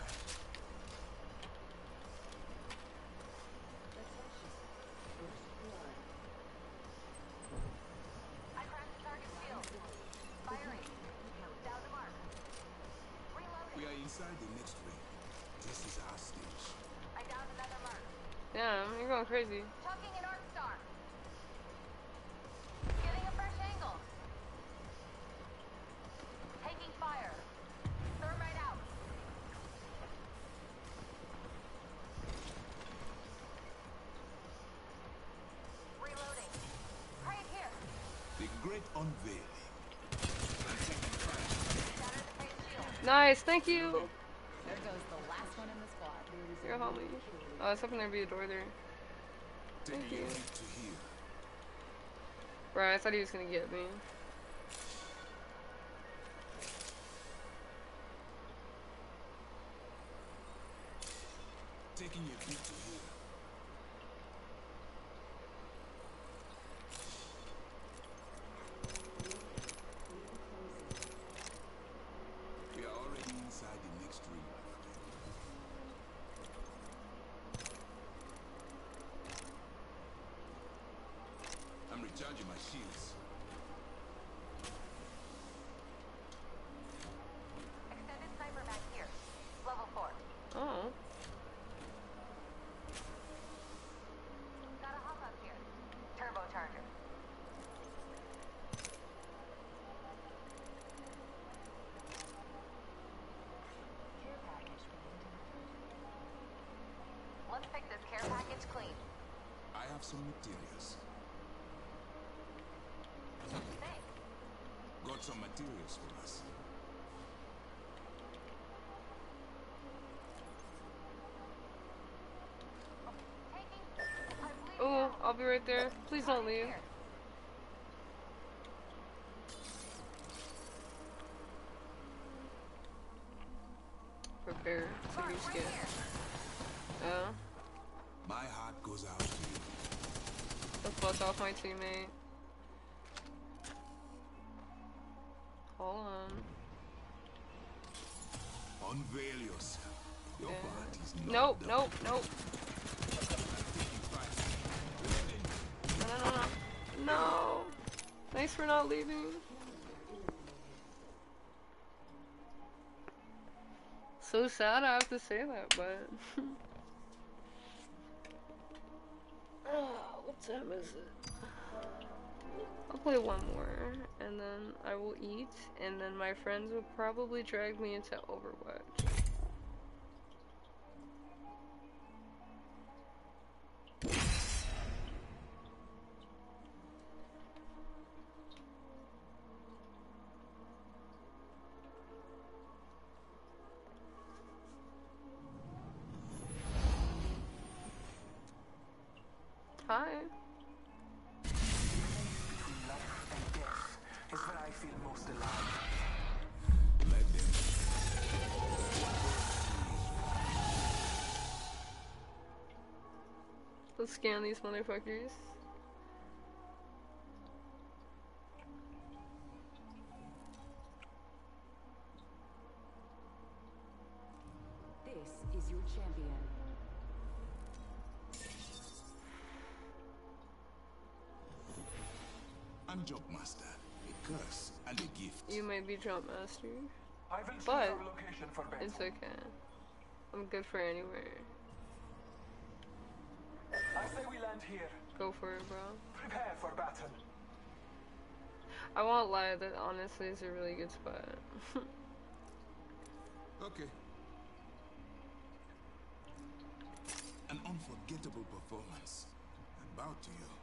I cracked going crazy. Tucking an arc star. Getting a fresh angle. Taking fire. Thermite out. Reloading. Right here. The great unveiling. Nice, thank you. There goes the last one in the squad. You're a homie. Oh, I was hoping there'd be a door there. Thank you. Right, I thought he was gonna get me. Taking a hit to heal. We are already inside the next ring, my friend. I'm recharging my shields. Extended sniper back here. Level 4. Oh. Gotta hop up here. Turbocharger. Care package being delivered. Let's pick this care package clean. I have some materials. Got some materials for us. Oh, I'll be right there. Please don't leave. Nope. No, no, no, no. No. Thanks for not leaving. So sad I have to say that, but. oh, [laughs] what time is it? I'll play one more, and then I will eat, and then my friends will probably drag me into Overwatch. Scan these motherfuckers. This is your champion. I'm Job Master. A curse and a gift. You might be jump master, I will but our location for it's okay. I'm good for anywhere. I say we land here. Go for it, bro. Prepare for battle. I won't lie, that honestly is a really good spot. [laughs] Okay. An unforgettable performance. I bow to you.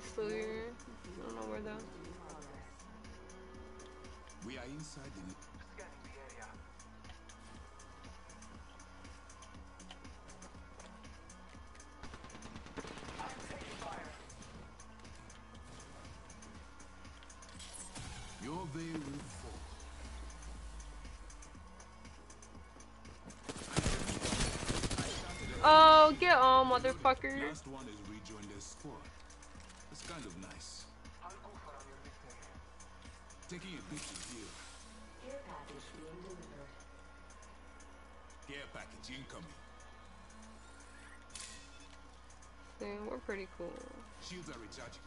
For though. We are inside the. Scanning the area. I'm taking fire. Your veil will fall. Oh, get on, motherfucker. Last one is rejoin their squad. Kind of nice. I'll go for your victory. Taking a picture here. Care package being delivered. Care package incoming. Dude, we're pretty cool. Shields are recharging.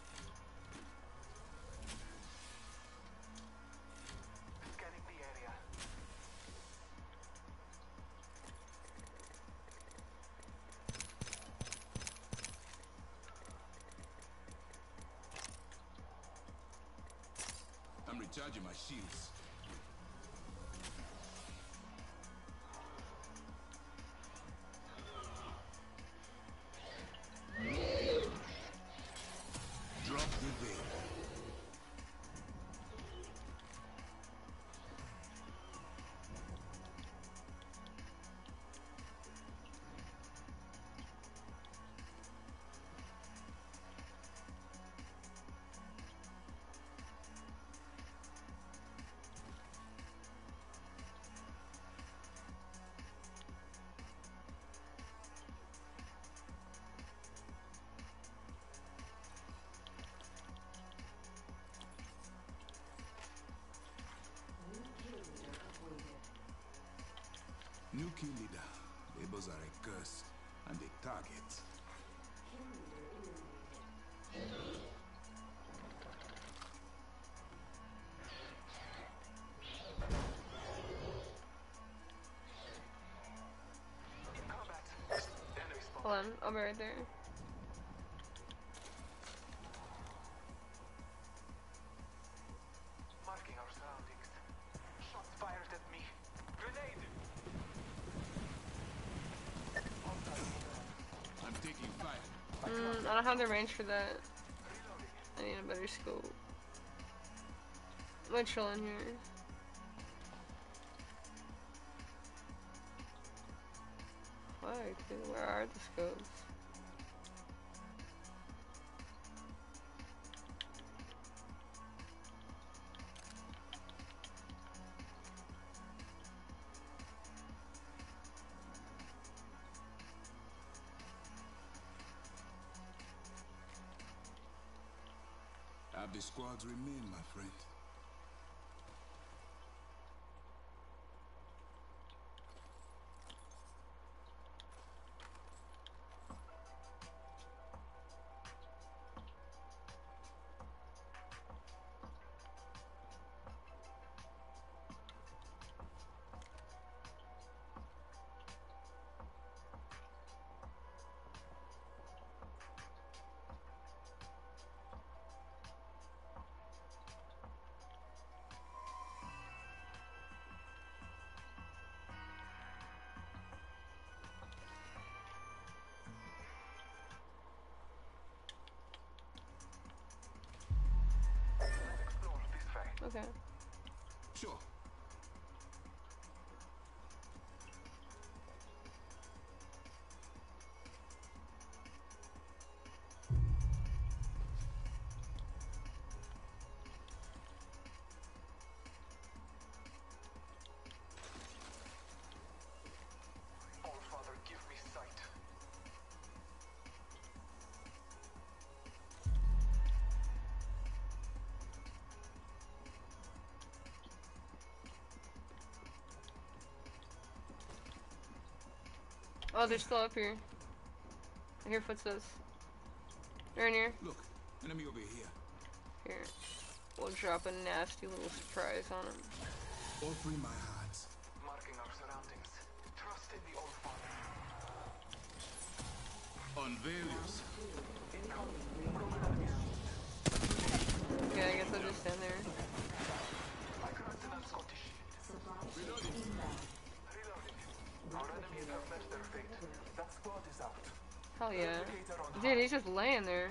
Spot. Hold on, I'll be right there. Marking our surroundings. Shots fired at me. Grenade! I'm taking fire. Mm, I don't have the range for that. I need a better scope. I'm gonna chill in here. Dude? Where are Okay. Sure. Oh, they're still up here. I hear footsteps. They're in here. Look, enemy over here. Here. We'll drop a nasty little surprise on him. Offering my heart. Marking our surroundings. Trust in the All Father. Unveil yourself. Okay, I guess I'll just stand there. Hell yeah. Dude, he's just laying there.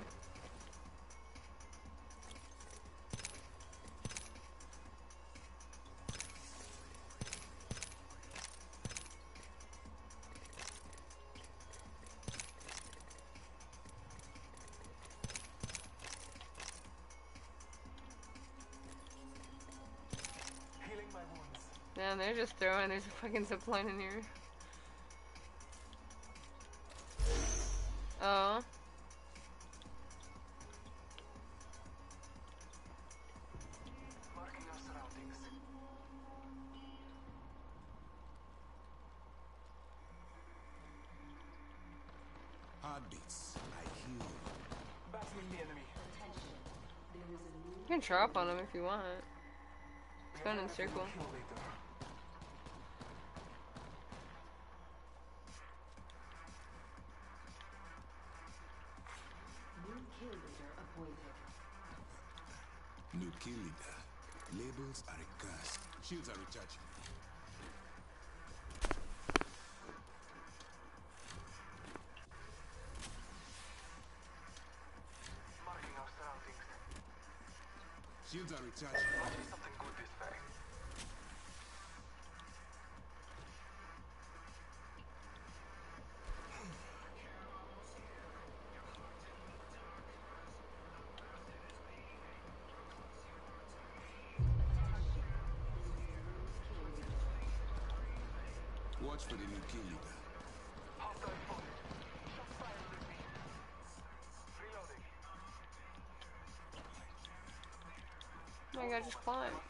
Damn, they're just throwing, there's a fucking zipline in here. Drop on him if you want. It's going in a circle. Way. Watch for the new kill leader. My just climb.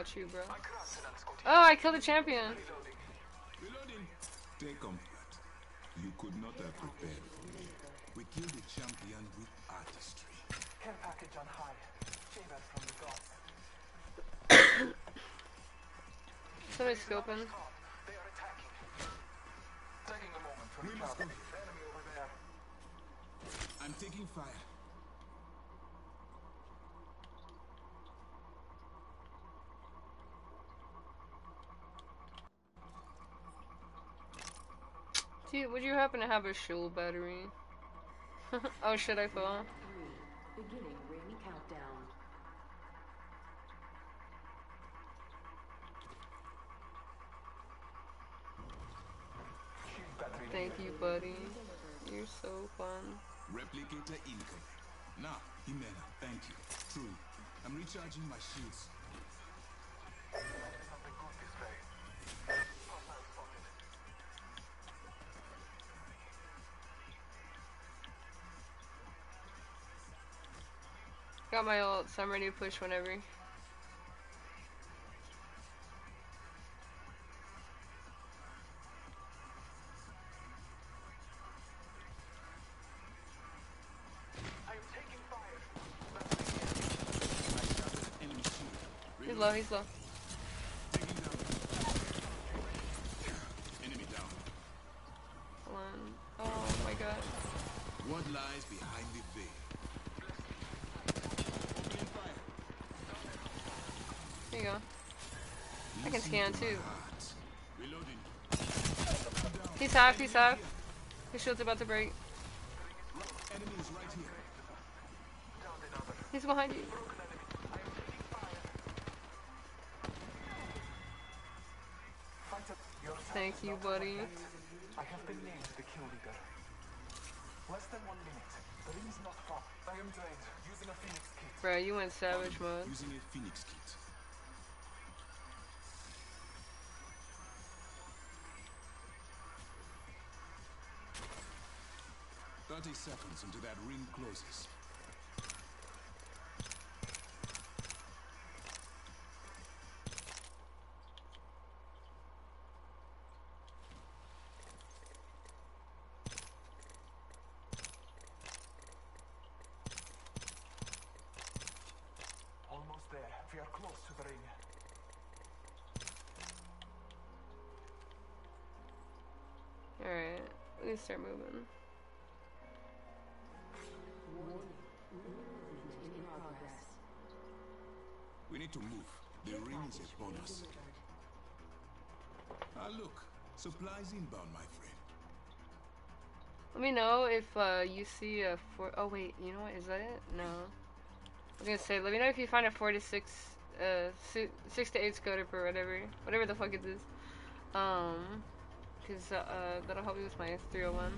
Got you, bro. I crossed and unscotted. Oh, I killed the champion. Reloading. Reloading. Take comfort. You could not have prepared for me. We killed the champion with artistry. Care package on high. Favored from the gods. Somebody's scoping. They are attacking. Taking a moment to We must go. Enemy over there. I'm taking fire. Dude, would you happen to have a shield battery? [laughs] oh shit, I fell. Three. Beginning ring countdown. Thank you, buddy. You're so fun. Replicator incoming. Now, Himena, thank you. True. I'm recharging my shields. Got my ult, so I'm ready to push whenever. I am taking fire. I shattered enemy shield. He's low, he's low. Half, he's half. His shield's about to break. Enemy is right here. He's behind you. Thank you, buddy. I have been named the kill leader. Less than one minute. The ring is not far. I am drained. Using a phoenix kit. Bro, you went savage mode. Using a phoenix until that ring closes. Almost there. We are close to the ring. Alright, we start moving. We need to move. The ring is upon us. Ah, look. Supplies inbound, my friend. Let me know if uh, you see a four oh wait, you know what? Is that it? No. I was gonna say, let me know if you find a four to six, uh, si six to eight scoter or whatever, whatever the fuck it is. Um, cause uh, that'll help me with my 301.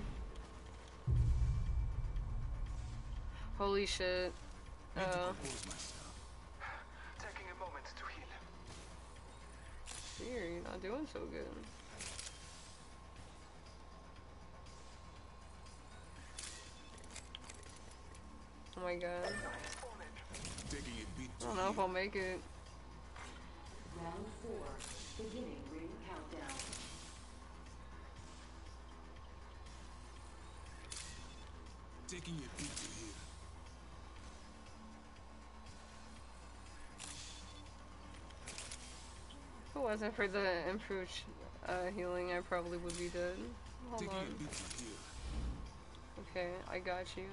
Holy shit. Uh, Seer, you're not doing so good. Oh my god. Taking a bit I don't know if. I'll make it. Round four. Beginning ring countdown. Taking a bit wasn't for the improved uh, healing, I probably would be dead. Hold on. a bit to heal. Okay, I got you.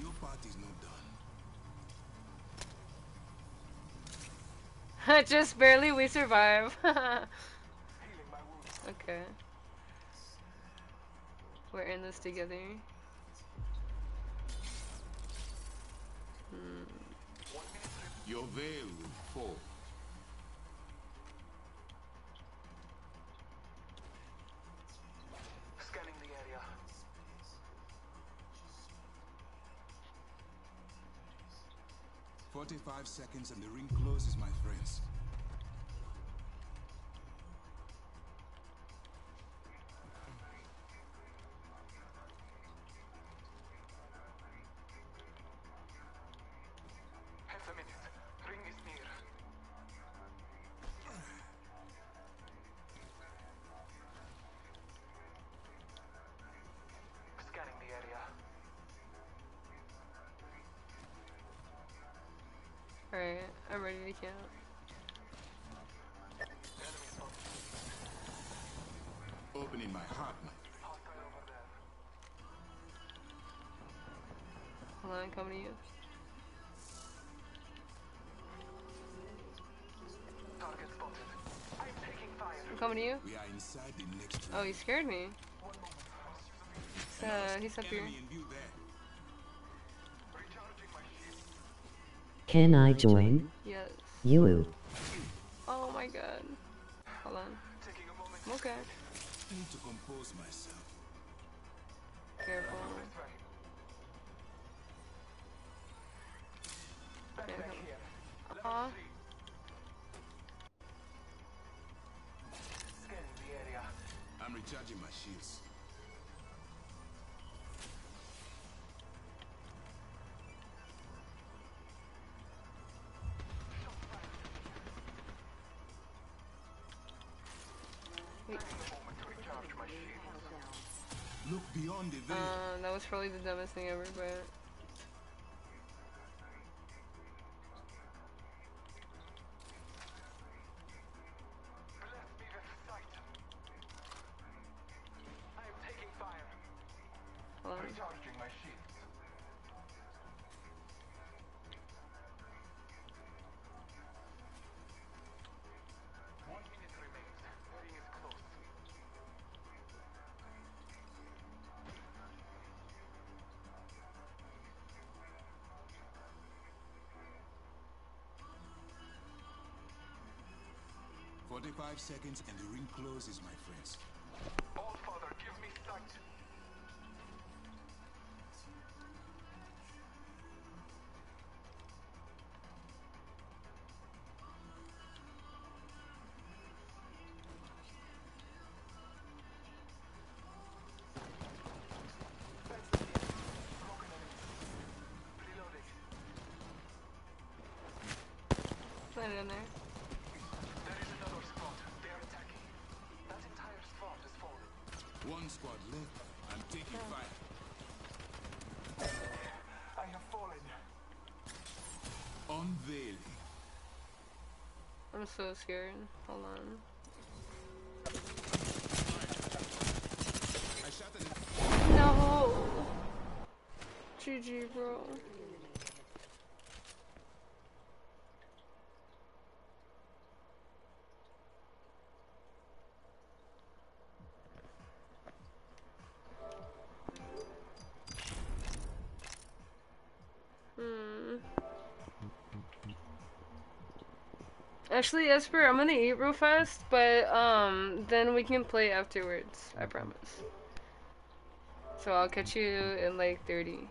Your part is not done. [laughs] Just barely we survive. [laughs] okay. We're in this together. Hmm. Your veil will fall. 45 seconds and the ring closes, my friends. I'm ready to count. Enemy spotted. Opening my heart, my Hostile over there. Hold on, I'm coming to you. Target spotted. I'm taking fire. I'm coming to you. We are inside the next. Oh, he scared me. He's, uh, he's up here. Enemy in view there. Recharging my shield. Can I join? Yes. You. Oh my god. Hold on. Taking a moment. I'm okay. I need to compose myself. Was probably the dumbest thing ever, but 45 seconds and the ring closes, my friends. squad. I'm taking fire. I have fallen. Unveiling. I'm so scared. Hold on. No! GG, bro. Actually, Esper, I'm gonna eat real fast, but um, then we can play afterwards. I promise. So I'll catch you in like 30.